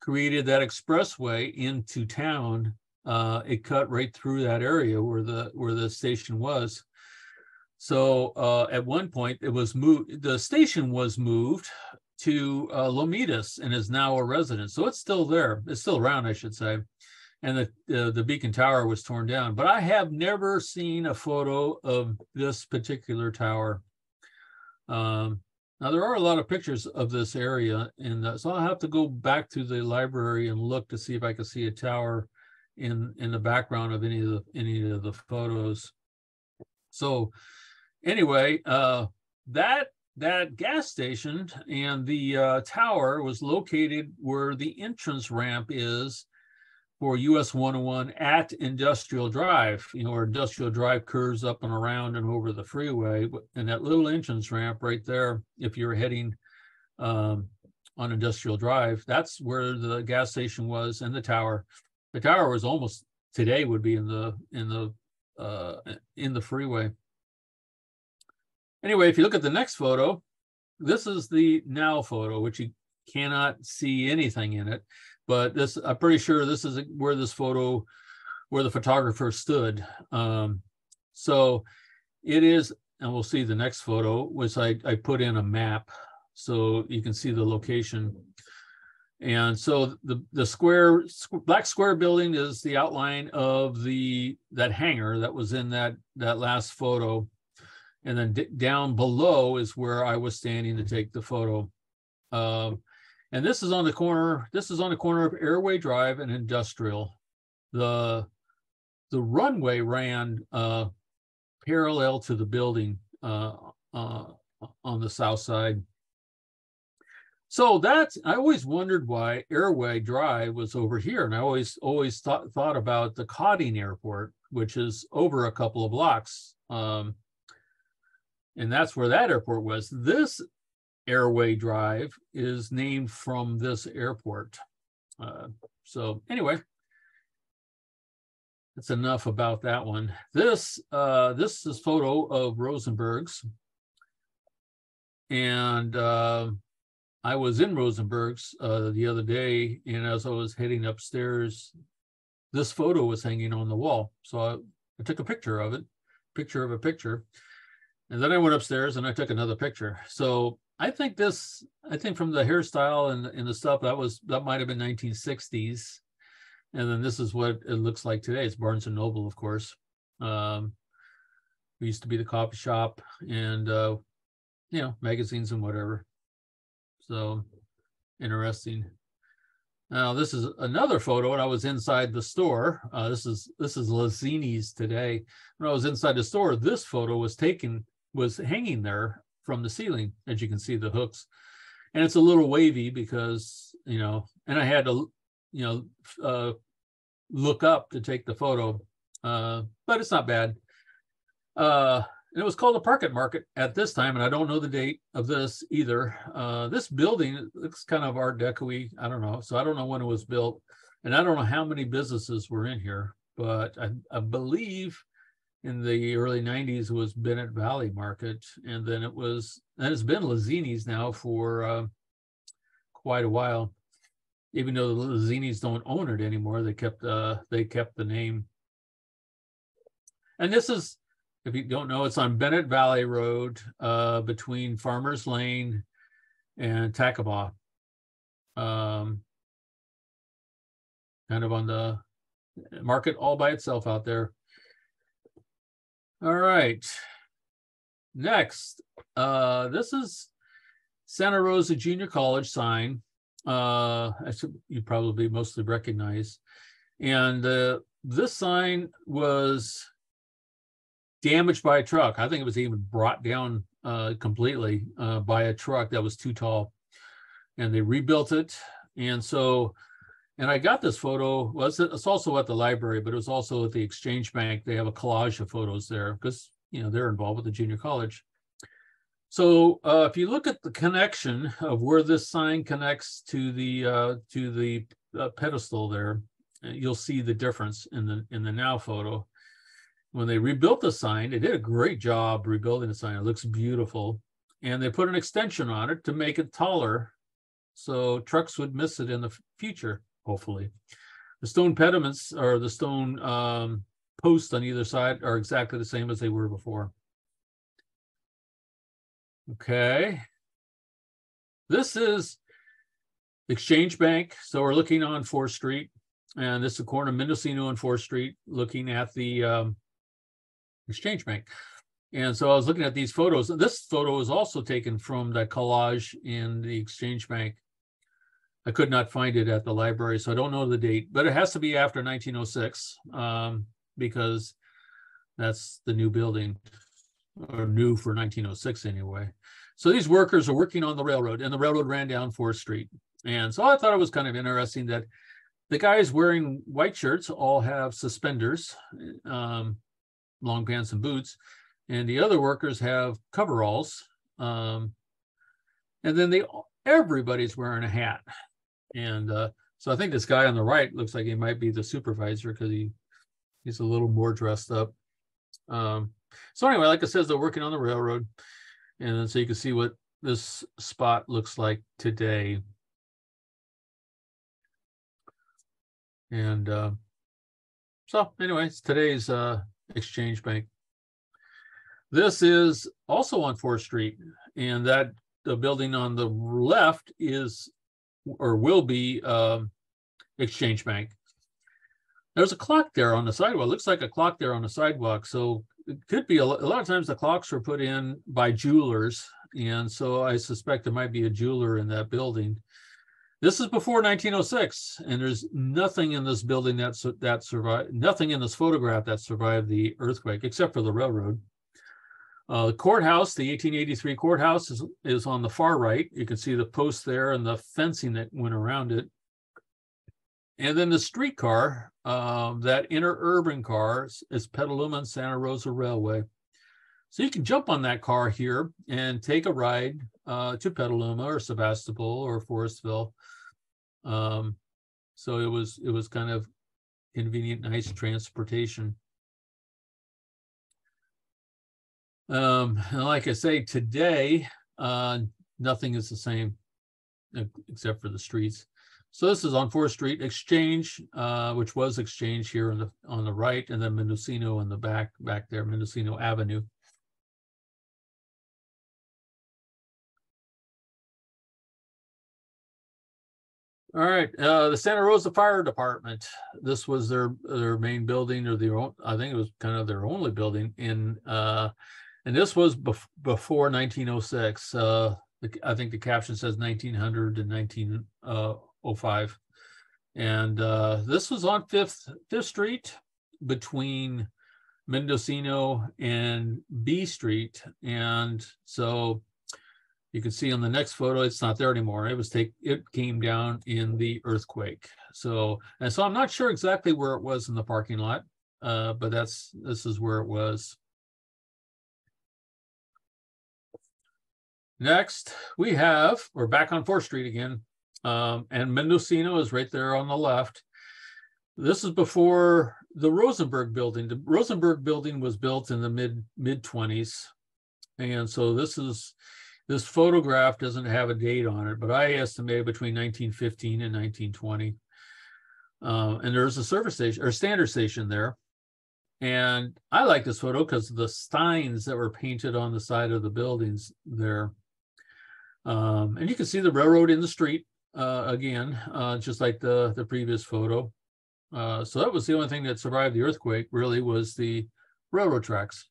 created that expressway into town. Uh, it cut right through that area where the where the station was. So uh, at one point, it was moved. The station was moved to uh, Lomitas and is now a resident. So it's still there. It's still around, I should say. And the uh, the beacon tower was torn down. But I have never seen a photo of this particular tower. Um, now there are a lot of pictures of this area, and so I'll have to go back to the library and look to see if I can see a tower in in the background of any of the any of the photos. So anyway, uh, that that gas station and the uh, tower was located where the entrance ramp is for US 101 at Industrial Drive, you know, where Industrial Drive curves up and around and over the freeway. And that little entrance ramp right there, if you're heading um, on Industrial Drive, that's where the gas station was and the tower. The tower was almost today would be in the in the uh, in the freeway. Anyway, if you look at the next photo, this is the now photo, which you cannot see anything in it. But this, I'm pretty sure this is where this photo, where the photographer stood. Um, so it is, and we'll see the next photo, which I, I put in a map so you can see the location. And so the the square black square building is the outline of the that hangar that was in that that last photo. And then down below is where I was standing to take the photo. Um, and this is on the corner, this is on the corner of Airway Drive and Industrial. The, the runway ran uh, parallel to the building uh, uh, on the south side. So that's I always wondered why Airway Drive was over here, and I always always thought thought about the Codding Airport, which is over a couple of blocks. Um, and that's where that airport was. This Airway Drive is named from this airport. Uh, so anyway, that's enough about that one. This uh, this is photo of Rosenberg's, and uh, I was in Rosenberg's uh, the other day, and as I was heading upstairs, this photo was hanging on the wall. So I, I took a picture of it, picture of a picture. And then I went upstairs and I took another picture. So I think this, I think from the hairstyle and, and the stuff that was, that might have been 1960s. And then this is what it looks like today. It's Barnes and Noble, of course. Um, we used to be the coffee shop and, uh, you know, magazines and whatever. So interesting. Now this is another photo when I was inside the store. Uh, this is this is Lazzini's today. When I was inside the store, this photo was taken was hanging there from the ceiling, as you can see the hooks, and it's a little wavy because you know, and I had to you know uh, look up to take the photo, uh, but it's not bad. Uh, and it was called the Parket Market at this time, and I don't know the date of this either. Uh, this building looks kind of Art Deco-y. I don't know, so I don't know when it was built, and I don't know how many businesses were in here, but I, I believe in the early 90s was Bennett Valley Market, and then it was, and it's been Lazzini's now for uh, quite a while. Even though the Lazzini's don't own it anymore, they kept uh, they kept the name. And this is if you don't know, it's on Bennett Valley Road uh, between Farmers Lane and Takabaw. Um, kind of on the market all by itself out there. All right. Next, uh, this is Santa Rosa Junior College sign. Uh, you probably mostly recognize. And uh, this sign was damaged by a truck. I think it was even brought down uh, completely uh, by a truck that was too tall. And they rebuilt it. And so, and I got this photo. Well, it's, it's also at the library, but it was also at the Exchange Bank. They have a collage of photos there because, you know, they're involved with the junior college. So uh, if you look at the connection of where this sign connects to the uh, to the uh, pedestal there, you'll see the difference in the in the now photo when they rebuilt the sign, they did a great job rebuilding the sign. It looks beautiful. And they put an extension on it to make it taller so trucks would miss it in the future, hopefully. The stone pediments or the stone um, posts on either side are exactly the same as they were before. Okay. This is Exchange Bank. So we're looking on 4th Street. And this is the corner of Mendocino and 4th Street, looking at the um, Exchange Bank. And so I was looking at these photos. This photo was also taken from that collage in the Exchange Bank. I could not find it at the library, so I don't know the date, but it has to be after 1906 um, because that's the new building, or new for 1906 anyway. So these workers are working on the railroad, and the railroad ran down 4th Street. And so I thought it was kind of interesting that the guys wearing white shirts all have suspenders. Um, long pants and boots, and the other workers have coveralls. Um, and then they everybody's wearing a hat. And uh, so I think this guy on the right looks like he might be the supervisor because he he's a little more dressed up. Um, so anyway, like I said, they're working on the railroad, and so you can see what this spot looks like today. And uh, so, anyways, today's uh, Exchange Bank. This is also on 4th Street, and that the building on the left is or will be um, Exchange Bank. There's a clock there on the sidewalk. It looks like a clock there on the sidewalk. So it could be a, a lot of times the clocks were put in by jewelers. And so I suspect there might be a jeweler in that building. This is before 1906, and there's nothing in this building that that survived, nothing in this photograph that survived the earthquake, except for the railroad. Uh, the courthouse, the 1883 courthouse, is, is on the far right. You can see the post there and the fencing that went around it. And then the streetcar, uh, that interurban car, is Petaluma and Santa Rosa Railway. So you can jump on that car here and take a ride uh, to Petaluma or Sebastopol or Forestville. Um, so it was it was kind of convenient, nice transportation. Um, like I say, today, uh, nothing is the same except for the streets. So this is on 4th Street, Exchange, uh, which was Exchange here on the, on the right, and then Mendocino in the back, back there, Mendocino Avenue. All right, uh, the Santa Rosa Fire Department. This was their their main building, or the I think it was kind of their only building in uh, and this was bef- before 1906. Uh, I think the caption says 1900 to 1905, and uh, this was on Fifth Fifth Street between Mendocino and B Street, and so you can see on the next photo, it's not there anymore. It was take it came down in the earthquake. So and so I'm not sure exactly where it was in the parking lot, uh, but that's this is where it was. Next, we have we're back on Fourth Street again, um, and Mendocino is right there on the left. This is before the Rosenberg building. The Rosenberg building was built in the mid mid 20s, and so this is this photograph doesn't have a date on it, but I estimate between 1915 and 1920. Uh, and there's a service station or standard station there. And I like this photo because the steins that were painted on the side of the buildings there. Um, and you can see the railroad in the street uh, again, uh, just like the, the previous photo. Uh, so that was the only thing that survived the earthquake really was the railroad tracks.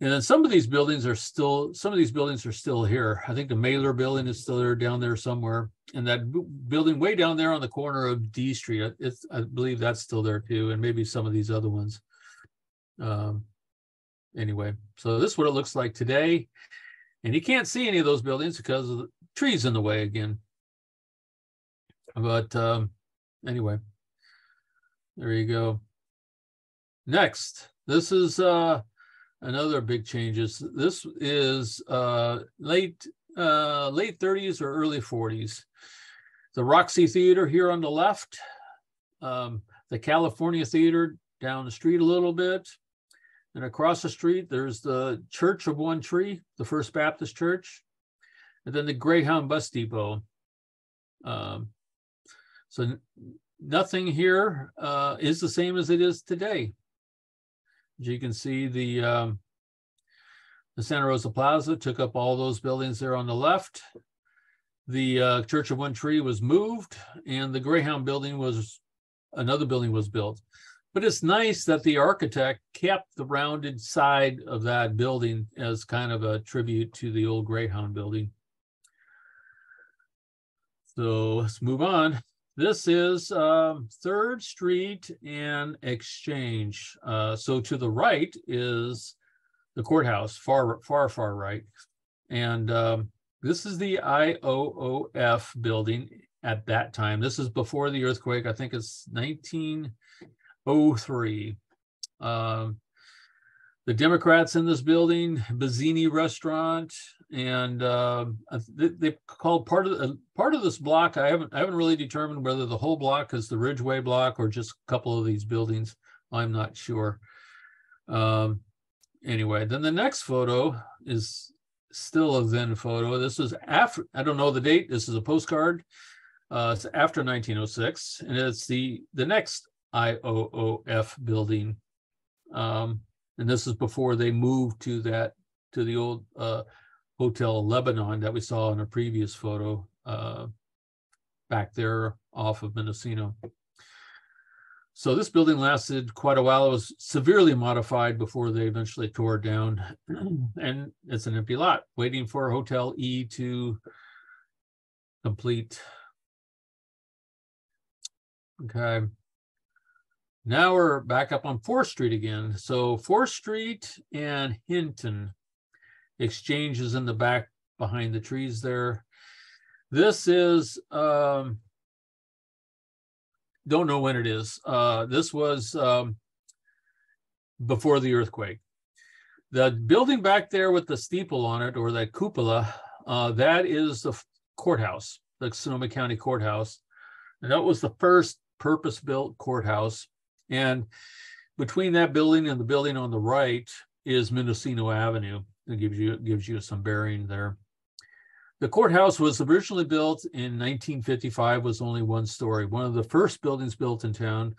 And then some of these buildings are still, some of these buildings are still here. I think the Mailer building is still there down there somewhere. And that building way down there on the corner of D Street, it's, I believe that's still there too. And maybe some of these other ones. Um, anyway, so this is what it looks like today. And you can't see any of those buildings because of the trees in the way again. But um, anyway, there you go. Next, this is uh, another big changes. This is uh, late uh, late 30s or early 40s. The Roxy Theater here on the left, um, the California Theater down the street a little bit, and across the street there's the Church of One Tree, the First Baptist Church, and then the Greyhound Bus Depot. Um, so nothing here uh, is the same as it is today. As you can see, the um, the Santa Rosa Plaza took up all those buildings there on the left. The uh, Church of One Tree was moved, and the Greyhound building was another building was built. But it's nice that the architect kept the rounded side of that building as kind of a tribute to the old Greyhound building. So let's move on. This is um, Third Street and Exchange. Uh, so to the right is the courthouse, far, far, far right. And um, this is the IOOF building at that time. This is before the earthquake. I think it's 1903. Um, the Democrats in this building, Bazzini Restaurant, and uh, they, they called part of part of this block. I haven't I haven't really determined whether the whole block is the Ridgeway block or just a couple of these buildings. I'm not sure. Um, anyway, then the next photo is still a then photo. This is after I don't know the date. This is a postcard. Uh, it's after 1906, and it's the the next IOOF building. Um, and this is before they moved to that to the old uh, Hotel Lebanon that we saw in a previous photo uh, back there off of Mendocino. So this building lasted quite a while. It was severely modified before they eventually tore it down. and it's an empty lot waiting for Hotel E to complete. Okay. Now we're back up on 4th Street again. So 4th Street and Hinton exchanges in the back behind the trees there. This is, um, don't know when it is. Uh, this was um, before the earthquake. The building back there with the steeple on it or that cupola, uh, that is the courthouse, the Sonoma County Courthouse. And that was the first purpose built courthouse. And between that building and the building on the right is Mendocino Avenue. It gives you gives you some bearing there. The courthouse was originally built in 1955, was only one story, one of the first buildings built in town.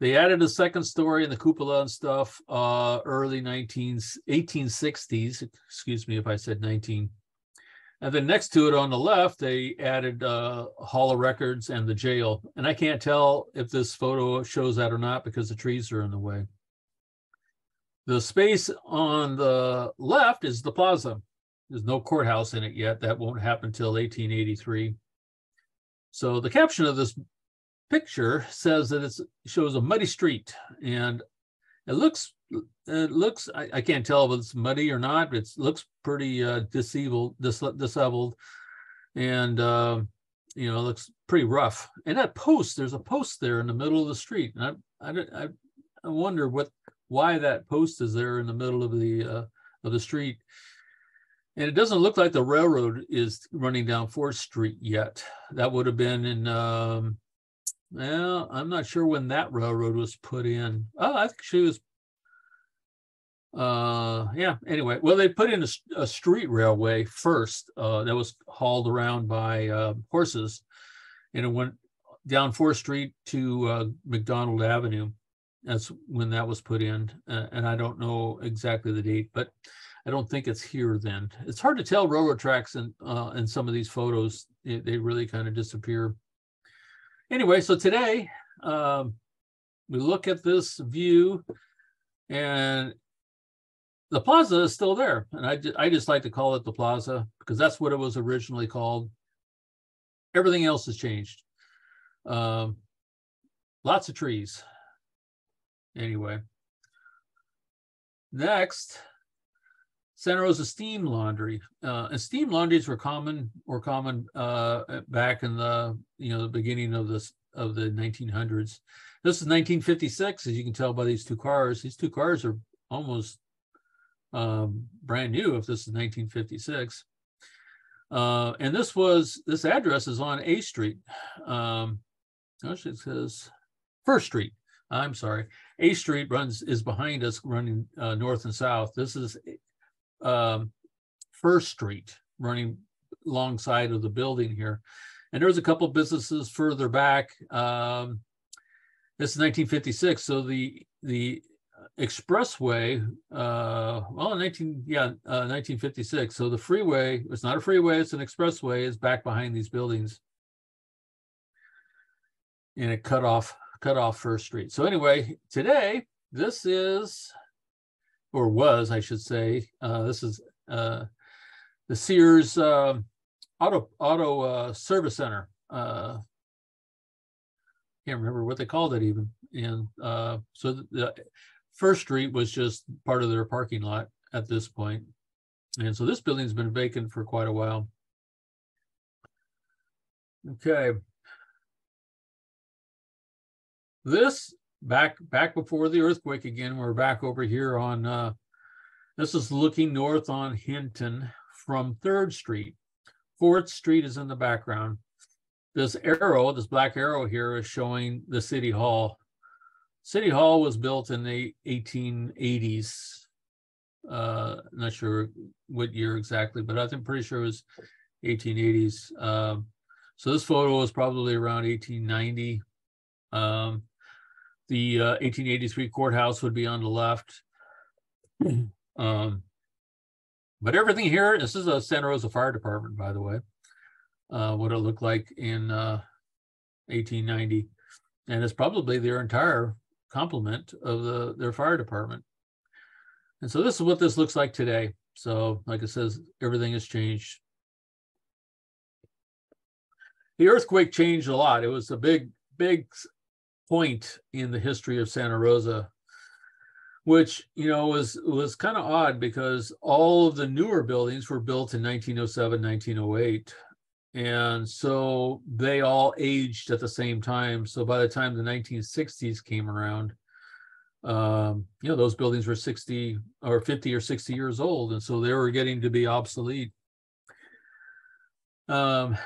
They added a second story and the cupola and stuff uh, early 19, 1860s. Excuse me if I said 19. And then next to it on the left, they added uh, Hall of Records and the jail. And I can't tell if this photo shows that or not because the trees are in the way. The space on the left is the plaza. There's no courthouse in it yet. That won't happen until 1883. So the caption of this picture says that it shows a muddy street and it looks it looks I, I, can't tell if it's muddy or not it looks pretty uh disabled dis- disheveled and uh, you know it looks pretty rough and that post there's a post there in the middle of the street and i i, I wonder what why that post is there in the middle of the uh, of the street and it doesn't look like the railroad is running down fourth street yet that would have been in um well, I'm not sure when that railroad was put in. Oh, I think she was. Uh, yeah. Anyway, well, they put in a, a street railway first. Uh, that was hauled around by uh, horses, and it went down Fourth Street to uh, McDonald Avenue. That's when that was put in, uh, and I don't know exactly the date, but I don't think it's here then. It's hard to tell railroad tracks and uh, in some of these photos. They, they really kind of disappear anyway, so today um, we look at this view and the plaza is still there. And I, I just like to call it the plaza because that's what it was originally called. Everything else has changed. Um, lots of trees. Anyway, next, Santa Rosa steam laundry. Uh, and steam laundries were common were common uh, back in the you know the beginning of this of the 1900s. This is 1956, as you can tell by these two cars. These two cars are almost um, brand new. If this is 1956, uh, and this was this address is on A Street. Um, actually, it says First Street. I'm sorry. A Street runs is behind us, running uh, north and south. This is um, First Street running alongside of the building here. And there's a couple businesses further back. Um, this is 1956, so the the expressway, uh, well, 19 yeah, uh, 1956. So the freeway, it's not a freeway, it's an expressway, is back behind these buildings, and it cut off cut off First Street. So anyway, today this is or was, I should say. Uh, this is uh, the Sears uh, Auto Auto uh, Service Center. Uh, can't remember what they called it even. And uh, so the First Street was just part of their parking lot at this point. And so this building's been vacant for quite a while. Okay. This back back before the earthquake again. We're back over here on uh, this is looking north on Hinton from Third Street. Fourth Street is in the background. This arrow, this black arrow here, is showing the City Hall. City Hall was built in the 1880s. Uh, not sure what year exactly, but I think pretty sure it was 1880s. Um, so this photo was probably around 1890. Um, the uh, 1883 courthouse would be on the left. um, but everything here, this is a Santa Rosa Fire Department, by the way, uh, what it looked like in uh, 1890. And it's probably their entire complement of the their fire department. And so this is what this looks like today. So like it says, everything has changed. The earthquake changed a lot. It was a big, big point in the history of Santa Rosa, which you know was was kind of odd because all of the newer buildings were built in 1907, 1908. And so they all aged at the same time. So by the time the 1960s came around, um, you know, those buildings were 60 or 50 or 60 years old. And so they were getting to be obsolete. Um,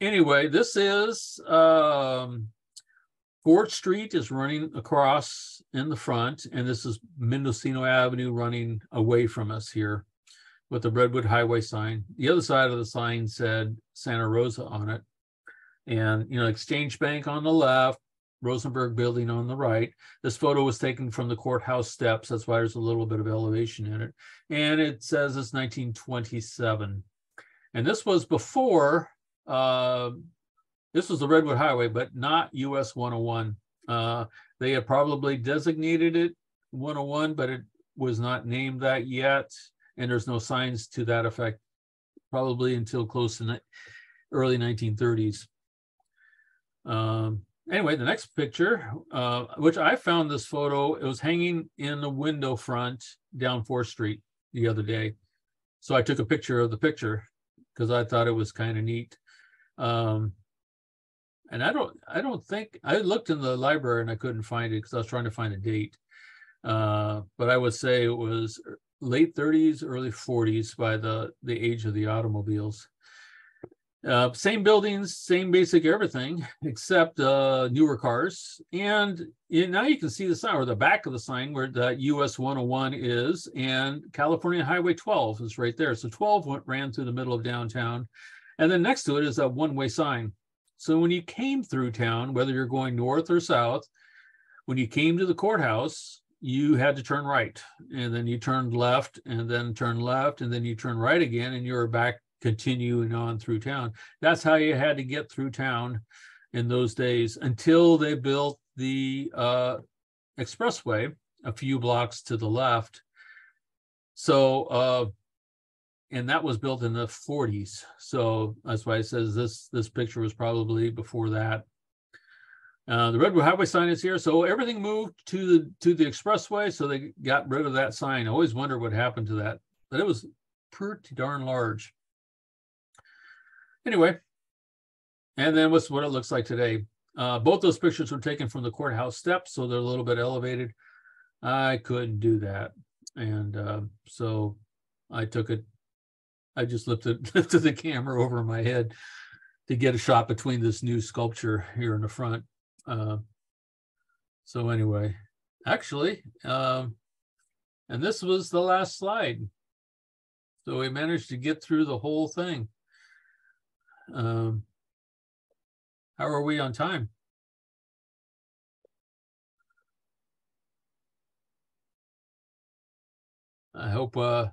anyway, this is um, Fourth Street is running across in the front, and this is Mendocino Avenue running away from us here with the Redwood Highway sign. The other side of the sign said Santa Rosa on it. And, you know, Exchange Bank on the left, Rosenberg Building on the right. This photo was taken from the courthouse steps. That's why there's a little bit of elevation in it. And it says it's 1927. And this was before, uh, this was the Redwood Highway, but not US 101. Uh, they had probably designated it 101, but it was not named that yet. And there's no signs to that effect, probably until close to the early 1930s. Um, anyway, the next picture, uh, which I found this photo, it was hanging in the window front down 4th Street the other day. So I took a picture of the picture because I thought it was kind of neat. Um, and I don't, I don't think I looked in the library and I couldn't find it because I was trying to find a date. Uh, but I would say it was late 30s, early 40s by the the age of the automobiles. Uh, same buildings, same basic everything, except uh, newer cars. And you, now you can see the sign or the back of the sign where the US 101 is, and California Highway 12 is right there. So 12 went, ran through the middle of downtown. And then next to it is a one way sign. So when you came through town, whether you're going north or south, when you came to the courthouse, you had to turn right and then you turned left and then turn left and then you turn right again and you were back continuing on through town. That's how you had to get through town in those days until they built the uh, expressway a few blocks to the left. So, uh, and that was built in the 40s. So that's why it says this this picture was probably before that. Uh, the Redwood Highway sign is here, so everything moved to the to the expressway. So they got rid of that sign. I always wonder what happened to that, but it was pretty darn large anyway, and then what's what it looks like today. Uh, both those pictures were taken from the courthouse steps, so they're a little bit elevated. I couldn't do that, and uh, so I took it. I just lifted lifted the camera over my head to get a shot between this new sculpture here in the front. Uh, so anyway, actually, um, and this was the last slide. So we managed to get through the whole thing. Um, how are we on time? I hope. Uh,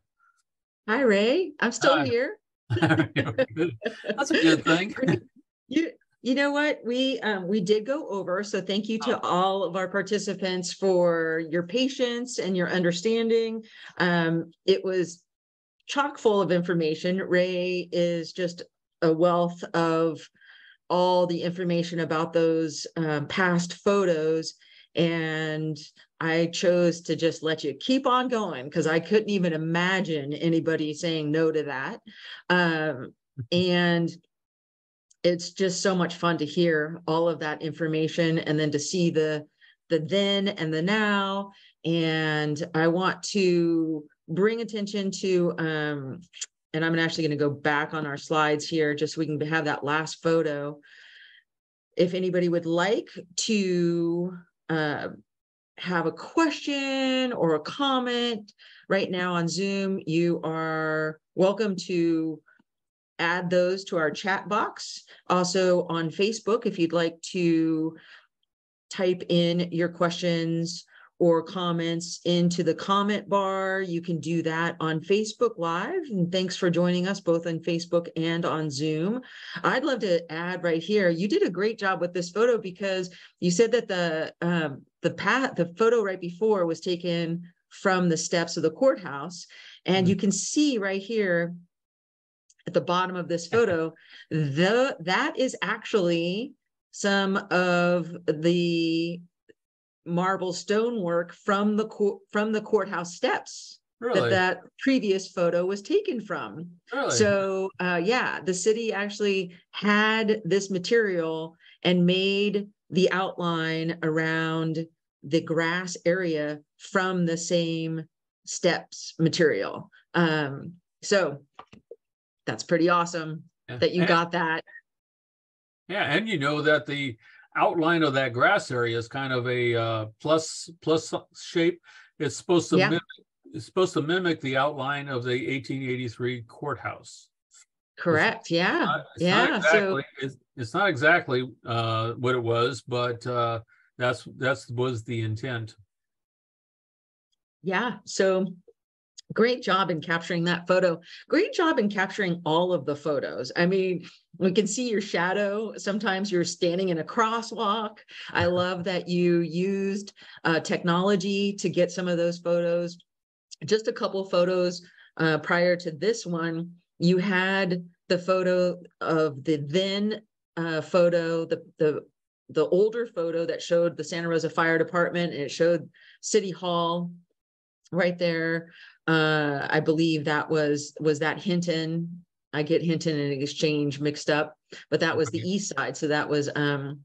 Hi, Ray. I'm still here. That's a good thing. you, you know what? We um, we did go over. So thank you to oh. all of our participants for your patience and your understanding. Um, it was chock full of information. Ray is just a wealth of all the information about those um, past photos and I chose to just let you keep on going because I couldn't even imagine anybody saying no to that. Um, and it's just so much fun to hear all of that information and then to see the the then and the now. And I want to bring attention to um, and I'm actually going to go back on our slides here just so we can have that last photo. If anybody would like to uh, have a question or a comment right now on Zoom, you are welcome to add those to our chat box. Also on Facebook, if you'd like to type in your questions or comments into the comment bar. You can do that on Facebook Live. And thanks for joining us both on Facebook and on Zoom. I'd love to add right here. You did a great job with this photo because you said that the um, the path, the photo right before was taken from the steps of the courthouse, and mm-hmm. you can see right here at the bottom of this photo, the that is actually some of the marble stonework from the court from the courthouse steps really? that that previous photo was taken from. Really? So uh, yeah, the city actually had this material and made the outline around the grass area from the same steps material. Um, so that's pretty awesome yeah. that you and, got that. Yeah, and you know that the outline of that grass area is kind of a uh, plus plus shape. It's supposed to yeah. mimic, it's supposed to mimic the outline of the 1883 courthouse. Correct. It's, yeah. Not, yeah. Exactly, so it's, it's, not exactly uh, what it was, but uh, that's that's was the intent. Yeah. So Great job in capturing that photo. Great job in capturing all of the photos. I mean, we can see your shadow. Sometimes you're standing in a crosswalk. I love that you used uh, technology to get some of those photos. Just a couple photos uh, prior to this one, you had the photo of the then uh, photo, the the the older photo that showed the Santa Rosa Fire Department and it showed City Hall right there. Uh, I believe that was was that Hinton. I get Hinton and Exchange mixed up, but that was the east side. So that was um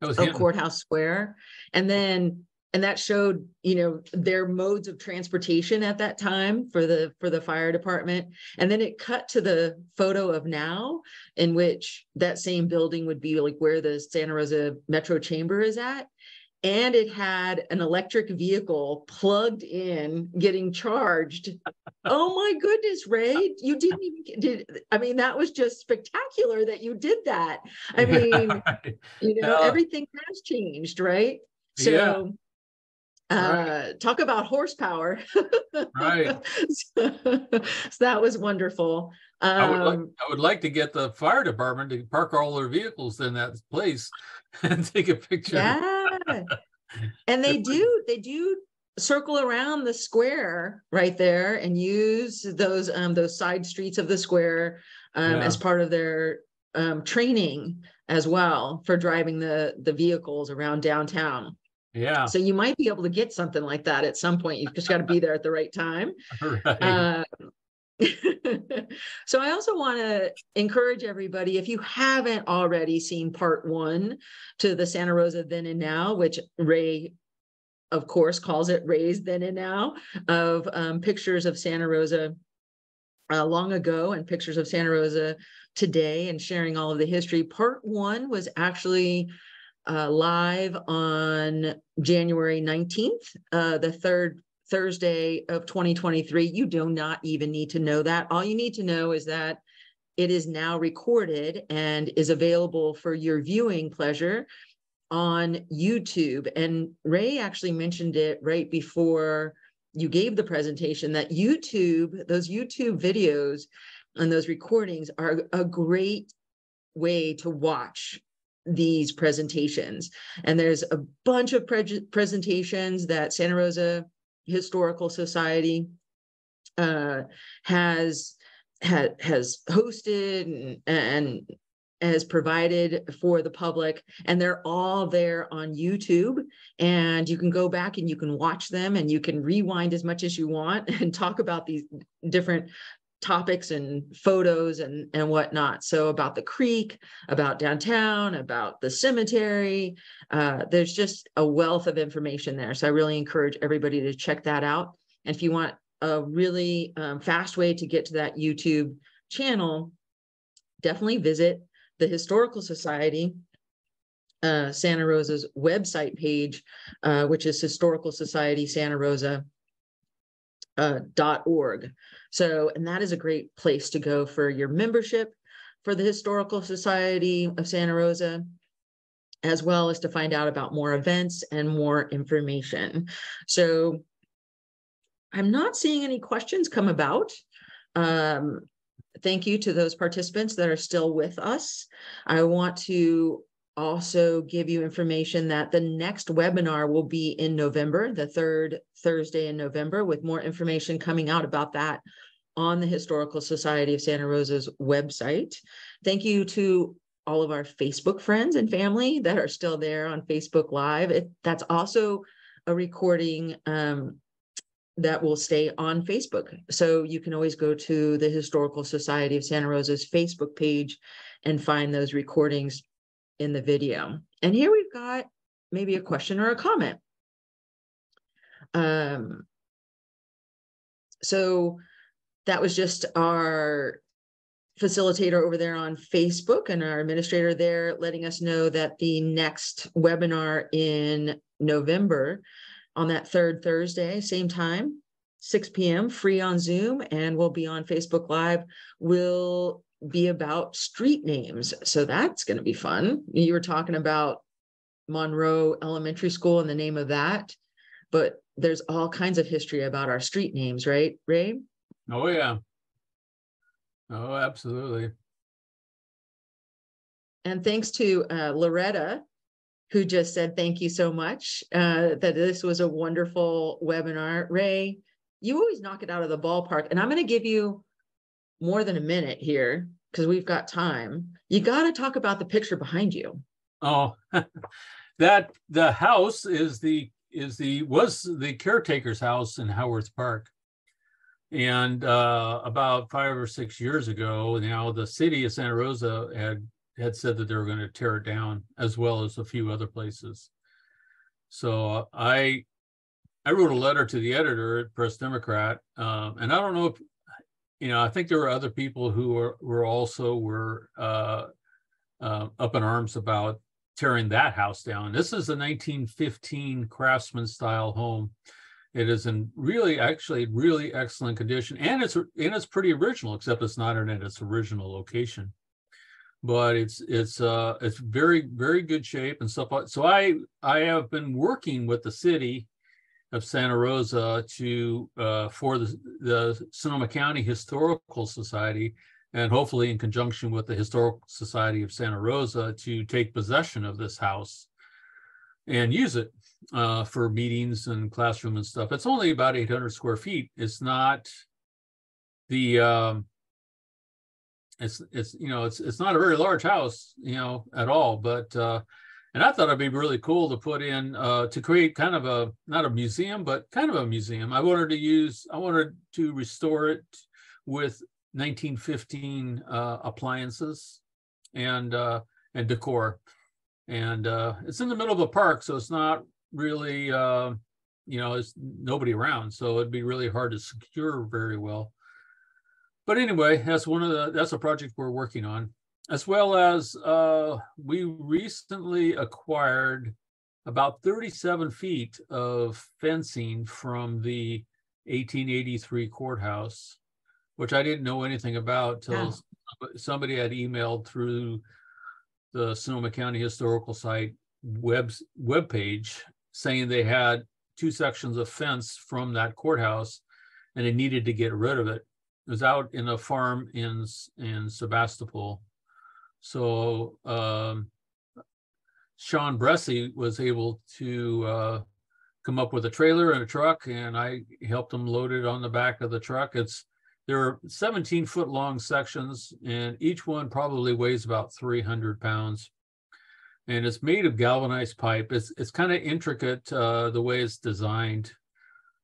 that was oh, Courthouse Square. And then and that showed you know their modes of transportation at that time for the for the fire department and then it cut to the photo of now in which that same building would be like where the santa rosa metro chamber is at and it had an electric vehicle plugged in getting charged oh my goodness ray you didn't even did i mean that was just spectacular that you did that i mean you know everything has changed right so yeah uh, talk about horsepower. right. so, so, that was wonderful. Um, I, would like, um, I would like to get the fire department to park all their vehicles in that place and take a picture. Yeah. and they do, they do circle around the square right there and use those um those side streets of the square um yeah. as part of their um training as well for driving the the vehicles around downtown yeah. So you might be able to get something like that at some point. You've just got to be there at the right time. Right. Uh, so I also want to encourage everybody if you haven't already seen part one to the Santa Rosa Then and Now, which Ray, of course, calls it Ray's Then and Now, of um, pictures of Santa Rosa uh, long ago and pictures of Santa Rosa today and sharing all of the history. Part one was actually uh, live on January 19th, uh, the third Thursday of 2023. You do not even need to know that. All you need to know is that it is now recorded and is available for your viewing pleasure on YouTube. And Ray actually mentioned it right before you gave the presentation that YouTube, those YouTube videos and those recordings are a great way to watch these presentations. And there's a bunch of pre- presentations that Santa Rosa Historical Society uh, has ha- has hosted and, and has provided for the public and they're all there on YouTube and you can go back and you can watch them and you can rewind as much as you want and talk about these different topics and photos and and whatnot. So about the creek about downtown about the cemetery uh, there's just a wealth of information there. So i really encourage everybody to check that out. And if you want a really um, fast way to get to that youtube channel definitely visit the historical society uh, santa rosa's website page uh, which is historical society santa rosa uh, .org. So, and that is a great place to go for your membership for the Historical Society of Santa Rosa, as well as to find out about more events and more information. So, I'm not seeing any questions come about. Um, thank you to those participants that are still with us. I want to also give you information that the next webinar will be in November, the third Thursday in November, with more information coming out about that on the Historical Society of Santa Rosa's website. Thank you to all of our Facebook friends and family that are still there on Facebook Live. It, that's also a recording um, that will stay on Facebook. So you can always go to the Historical Society of Santa Rosa's Facebook page and find those recordings in the video. And here we've got maybe a question or a comment. Um, so that was just our facilitator over there on Facebook and our administrator there letting us know that the next webinar in November on that third Thursday, same time, 6 p.m., free on Zoom, and we'll be on Facebook Live, will be about street names. So that's going to be fun. You were talking about Monroe Elementary School and the name of that, but there's all kinds of history about our street names, right, Ray? Oh yeah. Oh, absolutely. And thanks to uh, Loretta, who just said thank you so much. Uh, that this was a wonderful webinar. Ray, you always knock it out of the ballpark, and I'm going to give you more than a minute here because we've got time. You got to talk about the picture behind you. Oh, that the house is the is the was the caretaker's house in Howarth Park. And uh, about five or six years ago, now the city of Santa Rosa had had said that they were going to tear it down, as well as a few other places. So I I wrote a letter to the editor at Press Democrat, um, and I don't know if you know. I think there were other people who were were also were uh, uh, up in arms about tearing that house down. This is a 1915 craftsman style home. It is in really, actually, really excellent condition, and it's and it's pretty original, except it's not in its original location. But it's it's uh it's very very good shape and stuff. So I I have been working with the city of Santa Rosa to uh, for the the Sonoma County Historical Society and hopefully in conjunction with the Historical Society of Santa Rosa to take possession of this house and use it uh, for meetings and classroom and stuff. It's only about 800 square feet. It's not the um, it's it's you know it's it's not a very large house you know at all, but uh, and I thought it'd be really cool to put in uh, to create kind of a not a museum but kind of a museum. I wanted to use I wanted to restore it with 1915 uh, appliances and uh, and decor, and uh, it's in the middle of a park, so it's not really uh, you know it's nobody around, so it'd be really hard to secure very well. But anyway, that's one of the that's a project we're working on, as well as uh, we recently acquired about 37 feet of fencing from the 1883 courthouse which I didn't know anything about till yeah. somebody had emailed through the Sonoma County Historical Site web web page saying they had two sections of fence from that courthouse and they needed to get rid of it. It was out in a farm in in Sebastopol. So um, Sean Bressy was able to uh, come up with a trailer and a truck, and I helped him load it on the back of the truck. It's there are 17 foot long sections, and each one probably weighs about 300 pounds. And it's made of galvanized pipe. It's it's kind of intricate uh, the way it's designed.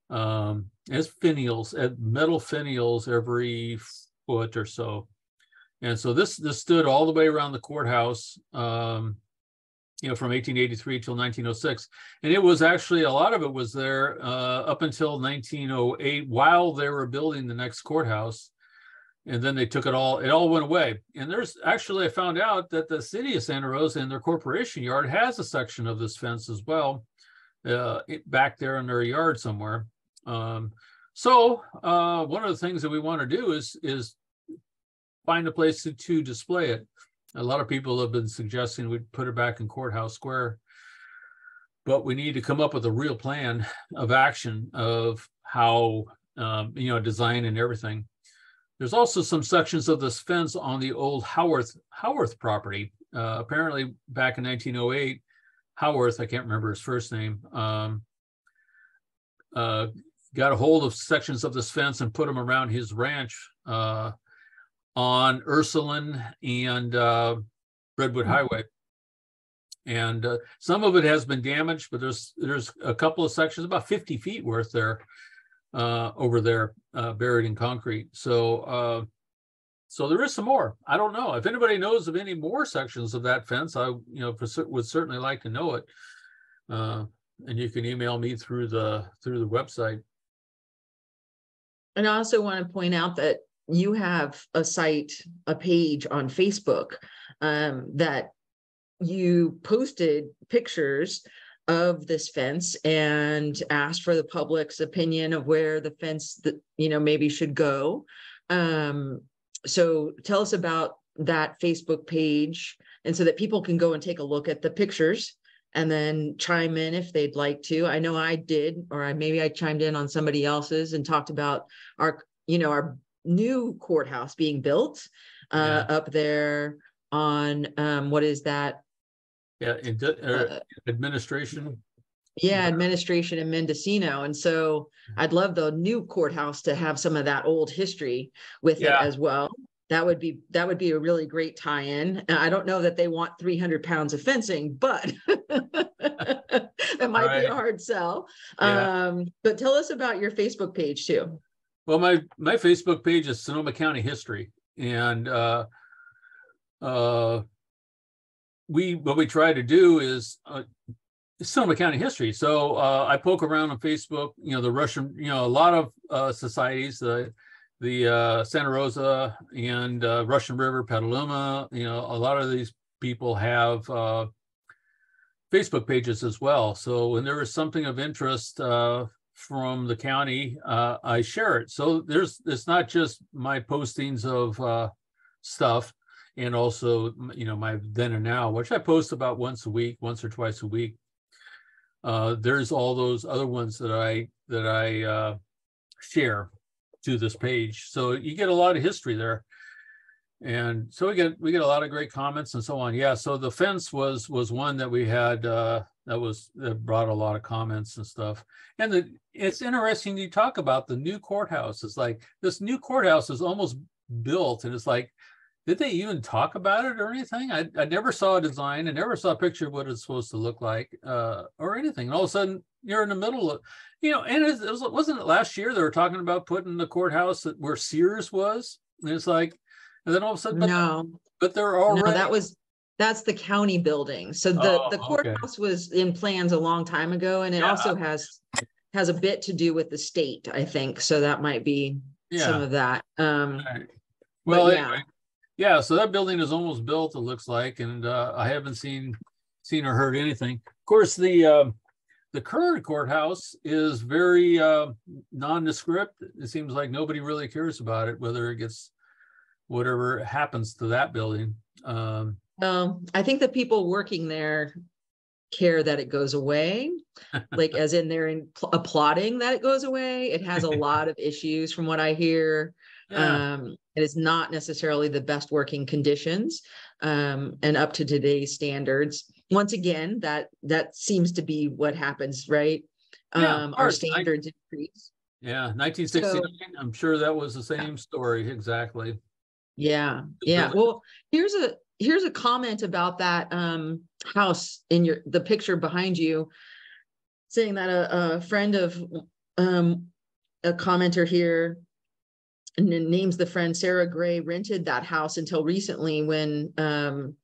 Um, it's finials, metal finials every foot or so. And so this this stood all the way around the courthouse. Um, you know, from 1883 till 1906. And it was actually a lot of it was there uh, up until 1908 while they were building the next courthouse. And then they took it all, it all went away. And there's actually, I found out that the city of Santa Rosa and their corporation yard has a section of this fence as well, uh, back there in their yard somewhere. Um, so uh, one of the things that we want to do is, is find a place to, to display it. A lot of people have been suggesting we put it back in Courthouse Square. But we need to come up with a real plan of action of how, um, you know, design and everything. There's also some sections of this fence on the old Howarth Howarth property. Uh, apparently, back in 1908, Howarth, I can't remember his first name, um, uh, got a hold of sections of this fence and put them around his ranch. Uh, on Ursuline and uh, Redwood hmm. Highway. And uh, some of it has been damaged, but there's there's a couple of sections, about 50 feet worth there, uh, over there, uh, buried in concrete. So uh, so there is some more. I don't know if anybody knows of any more sections of that fence. I you know would certainly like to know it. Uh, and you can email me through the through the website. And I also want to point out that you have a site, a page on Facebook um, that you posted pictures of this fence and asked for the public's opinion of where the fence that you know maybe should go. Um, so tell us about that Facebook page, and so that people can go and take a look at the pictures and then chime in if they'd like to. I know I did, or I, maybe I chimed in on somebody else's and talked about our, you know, our new courthouse being built uh, Yeah. up there on um, what is that? Yeah, in Uh, administration. Yeah, administration in Mendocino. And so I'd love the new courthouse to have some of that old history with Yeah. it as well. That would be that would be a really great tie-in. I don't know that they want 300 pounds of fencing, but that might be a hard sell. Yeah. Um, but tell us about your Facebook page too. Well, my my Facebook page is Sonoma County History, and uh, uh, we what we try to do is uh, Sonoma County history. So uh, I poke around on Facebook. You know, the Russian. You know, a lot of uh, societies, the the uh, Santa Rosa and uh, Russian River, Petaluma. You know, a lot of these people have uh, Facebook pages as well. So when there is something of interest uh, from the county, uh, I share it. So there's it's not just my postings of uh, stuff, and also you know my then and now, which I post about once a week, once or twice a week. Uh, there's all those other ones that I that I uh, share to this page. So you get a lot of history there. And so we get we get a lot of great comments and so on. Yeah. So the fence was was one that we had uh, that was that brought a lot of comments and stuff. And the it's interesting you talk about the new courthouse. It's like this new courthouse is almost built, and it's like, did they even talk about it or anything? I, I never saw a design. I never saw a picture of what it's supposed to look like uh, or anything. And all of a sudden, you're in the middle of, you know, and it, was wasn't it last year they were talking about putting the courthouse that where Sears was, and it's like, and then all of a sudden, but, No, but they're no, already that was that's the county building. So the Oh, the okay. courthouse was in plans a long time ago, and it Yeah. also has has a bit to do with the state, I think. So that might be some of that. Um, Right. Well, yeah. anyway, yeah. So that building is almost built. It looks like, and uh, I haven't seen seen or heard anything. Of course, the uh, the current courthouse is very uh, nondescript. It seems like nobody really cares about it, whether it gets whatever happens to that building. Um, Um, I think the people working there care that it goes away, like as in they're in pl- applauding that it goes away. It has a lot of issues from what I hear. yeah, Um, it is not necessarily the best working conditions um, and up to today's standards. Once again, that that seems to be what happens, right? Yeah, Um, our course. I- standards increase. yeah. 1969. I'm sure that was the same story exactly. Yeah, yeah. Well, here's a here's a comment about that um house in your the picture behind you, saying that a, a friend of um a commenter here and names the friend Sarah Gray rented that house until recently when um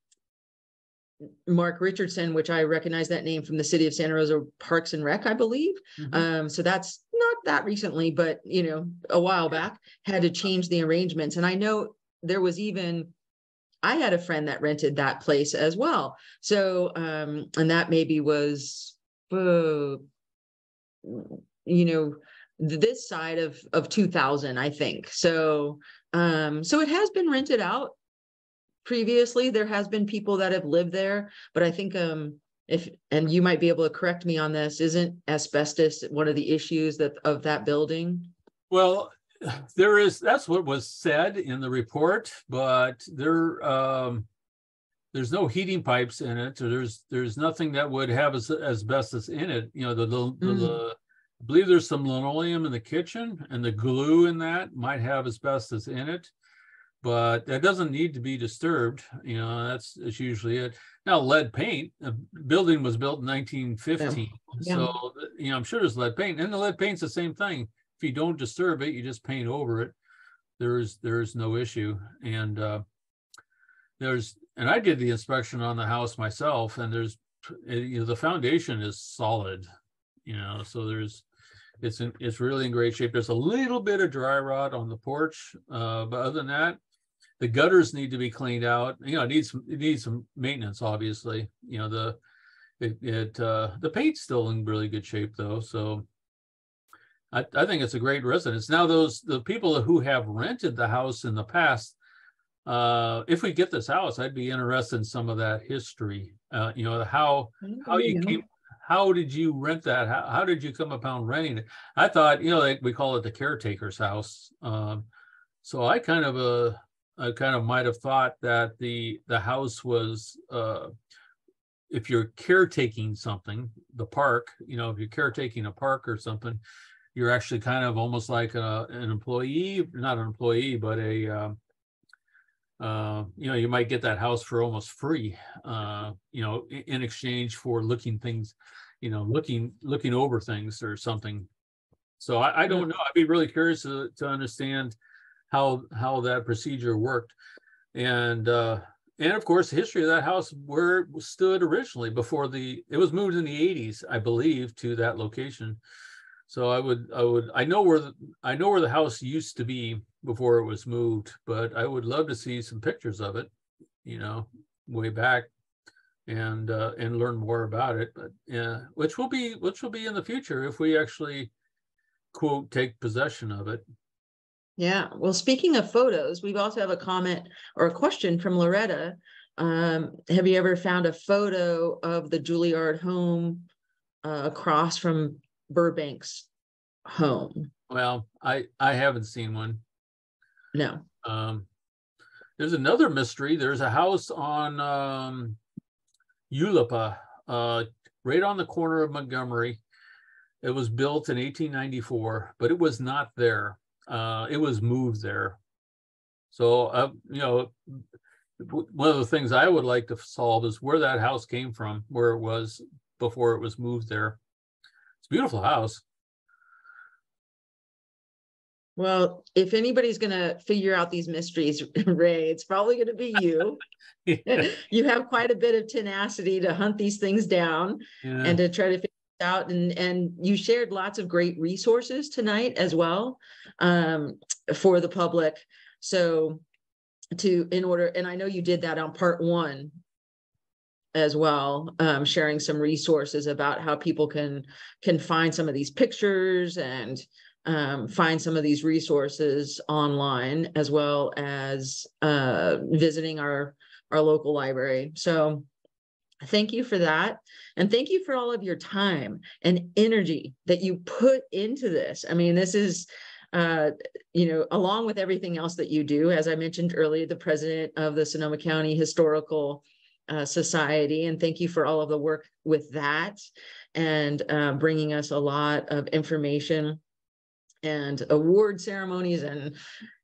Mark Richardson, which I recognize that name from the city of Santa Rosa Parks and Rec, I believe. Mhm. Um, so that's not that recently, but you know, a while back had to change the arrangements. And I know there was even I had a friend that rented that place as well. So um, and that maybe was uh, you know, this side of of 2000, I think. So um, so it has been rented out previously. There has been people that have lived there, but I think um if and you might be able to correct me on this, isn't asbestos one of the issues that of that building? Well, there is, that's what was said in the report, but there, um, there's no heating pipes in it, or there's, there's nothing that would have as- asbestos in it, you know, the, the, the- Mm. the, I believe there's some linoleum in the kitchen and the glue in that might have asbestos in it. But that doesn't need to be disturbed, you know, that's, that's usually it. Now lead paint, the building was built in nineteen fifteen, Yeah. so, you know, I'm sure there's lead paint, and the lead paint's the same thing if you don't disturb it, you just paint over it. There's there's no issue. And uh, there's and I did the inspection on the house myself, and there's uh, you know the foundation is solid, you know, so there's it's in, it's really in great shape. There's a little bit of dry rot on the porch, uh, but other than that, the gutters need to be cleaned out. You know, it needs it needs some maintenance, obviously. You know, the it, it uh, the paint's still in really good shape though, so I, I think it's a great residence. Now, those the people who have rented the house in the past, uh, if we get this house, I'd be interested in some of that history. Uh, you know, how how you came, how did you rent that? How, how did you come upon renting it? I thought, you know, we call it the caretaker's house. Um, so I kind of uh, I kind of might have thought that the the house was uh, if you're caretaking something, the park, you know, if you're caretaking a park or something, you're actually kind of almost like a, an employee, not an employee, but a um, uh, you know, you might get that house for almost free, uh, you know, in exchange for looking things, you know, looking looking over things or something. So I, I don't know. I'd be really curious to, to understand how how that procedure worked, and uh, and of course, the history of that house where it stood originally before the it was moved in the '80s, I believe, to that location. So I would I would I know where the, I know where the house used to be before it was moved, but I would love to see some pictures of it, you know, way back and uh, and learn more about it. But yeah, which will be which will be in the future if we actually quote take possession of it. Yeah. Well, speaking of photos, we also have a comment or a question from Loretta. Um, have you ever found a photo of the Juilliard home uh, across from Burbank's home? Well, I I haven't seen one. No. Um, there's another mystery. There's a house on um, Yulupa, uh, right on the corner of Montgomery. It was built in 1894, but it was not there. Uh, it was moved there. So, uh, you know, one of the things I would like to solve is where that house came from, where it was before it was moved there. Beautiful house. Well, if anybody's going to figure out these mysteries, Ray, it's probably going to be you. yeah. You have quite a bit of tenacity to hunt these things down yeah. and to try to figure it out. And, and you shared lots of great resources tonight as well um, for the public. So to in order, and I know you did that on part one as well um, sharing some resources about how people can can find some of these pictures and um, find some of these resources online as well as uh, visiting our our local library. So thank you for that. And thank you for all of your time and energy that you put into this. I mean, this is, uh, you know, along with everything else that you do, as I mentioned earlier, the president of the Sonoma County Historical uh, Society. And thank you for all of the work with that and uh, bringing us a lot of information and award ceremonies and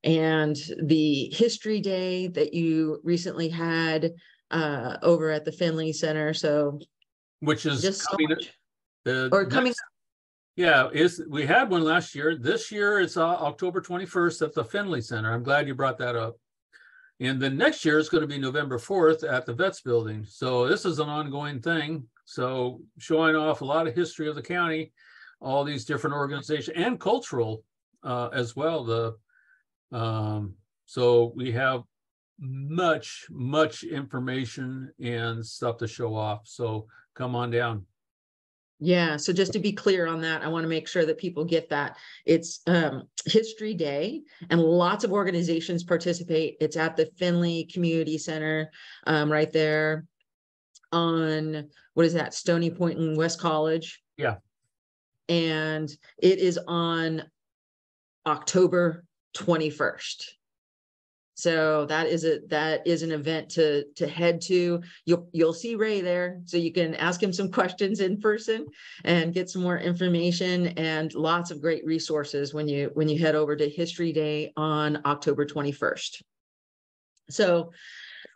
and the history day that you recently had uh, over at the Finley Center. So, which is just coming, so the or coming. Yeah, is we had one last year. This year it's uh, October 21st at the Finley Center. I'm glad you brought that up. And then next year it's going to be November 4th at the Vets Building. So this is an ongoing thing. So showing off a lot of history of the county all these different organizations and cultural uh, as well. The um, so we have much much information and stuff to show off. So come on down. Yeah. So just to be clear on that, I want to make sure that people get that. It's um, History Day, and lots of organizations participate. It's at the Finley Community Center, um, right there on what is that? Stony Point and West College. Yeah and it is on October 21st. So that is a that is an event to to head to. You'll you'll see Ray there, so you can ask him some questions in person and get some more information and lots of great resources when you when you head over to History Day on October 21st. So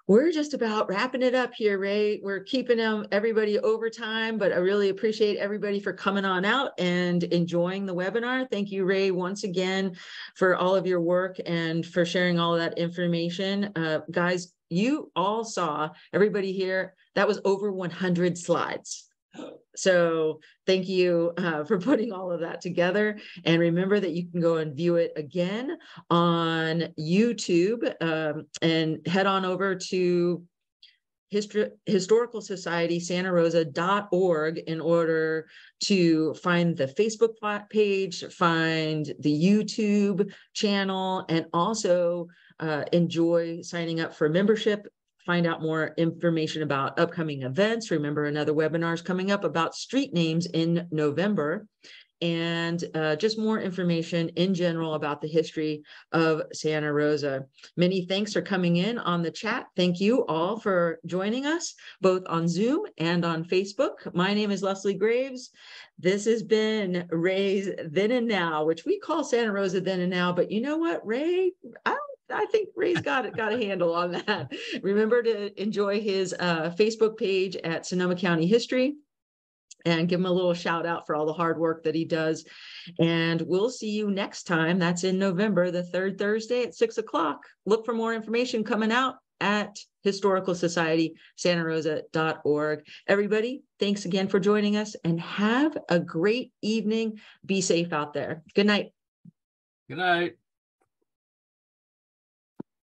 we're just about wrapping it up here, Ray. We're keeping them everybody over time, but I really appreciate everybody for coming on out and enjoying the webinar. Thank you, Ray, once again for all of your work and for sharing all that information. Uh, guys, you all saw everybody here. That was over 100 slides. So thank you uh, for putting all of that together. And remember that you can go and view it again on YouTube um, and head on over to Histor- historical society santa rosa.org in order to find the facebook page find the youtube channel and also uh, enjoy signing up for membership find out more information about upcoming events. Remember, another webinar is coming up about street names in November and uh, just more information in general about the history of Santa Rosa. Many thanks for coming in on the chat. Thank you all for joining us both on Zoom and on Facebook. My name is Leslie Graves. This has been Ray's Then and Now, which we call Santa Rosa Then and Now. But you know what, Ray? I I think Ray's got it, got a handle on that. Remember to enjoy his uh, Facebook page at Sonoma County History and give him a little shout out for all the hard work that he does. And we'll see you next time. That's in November, the third Thursday at six o'clock. Look for more information coming out at historical society santa rosa.org everybody thanks again for joining us and have a great evening be safe out there good night good night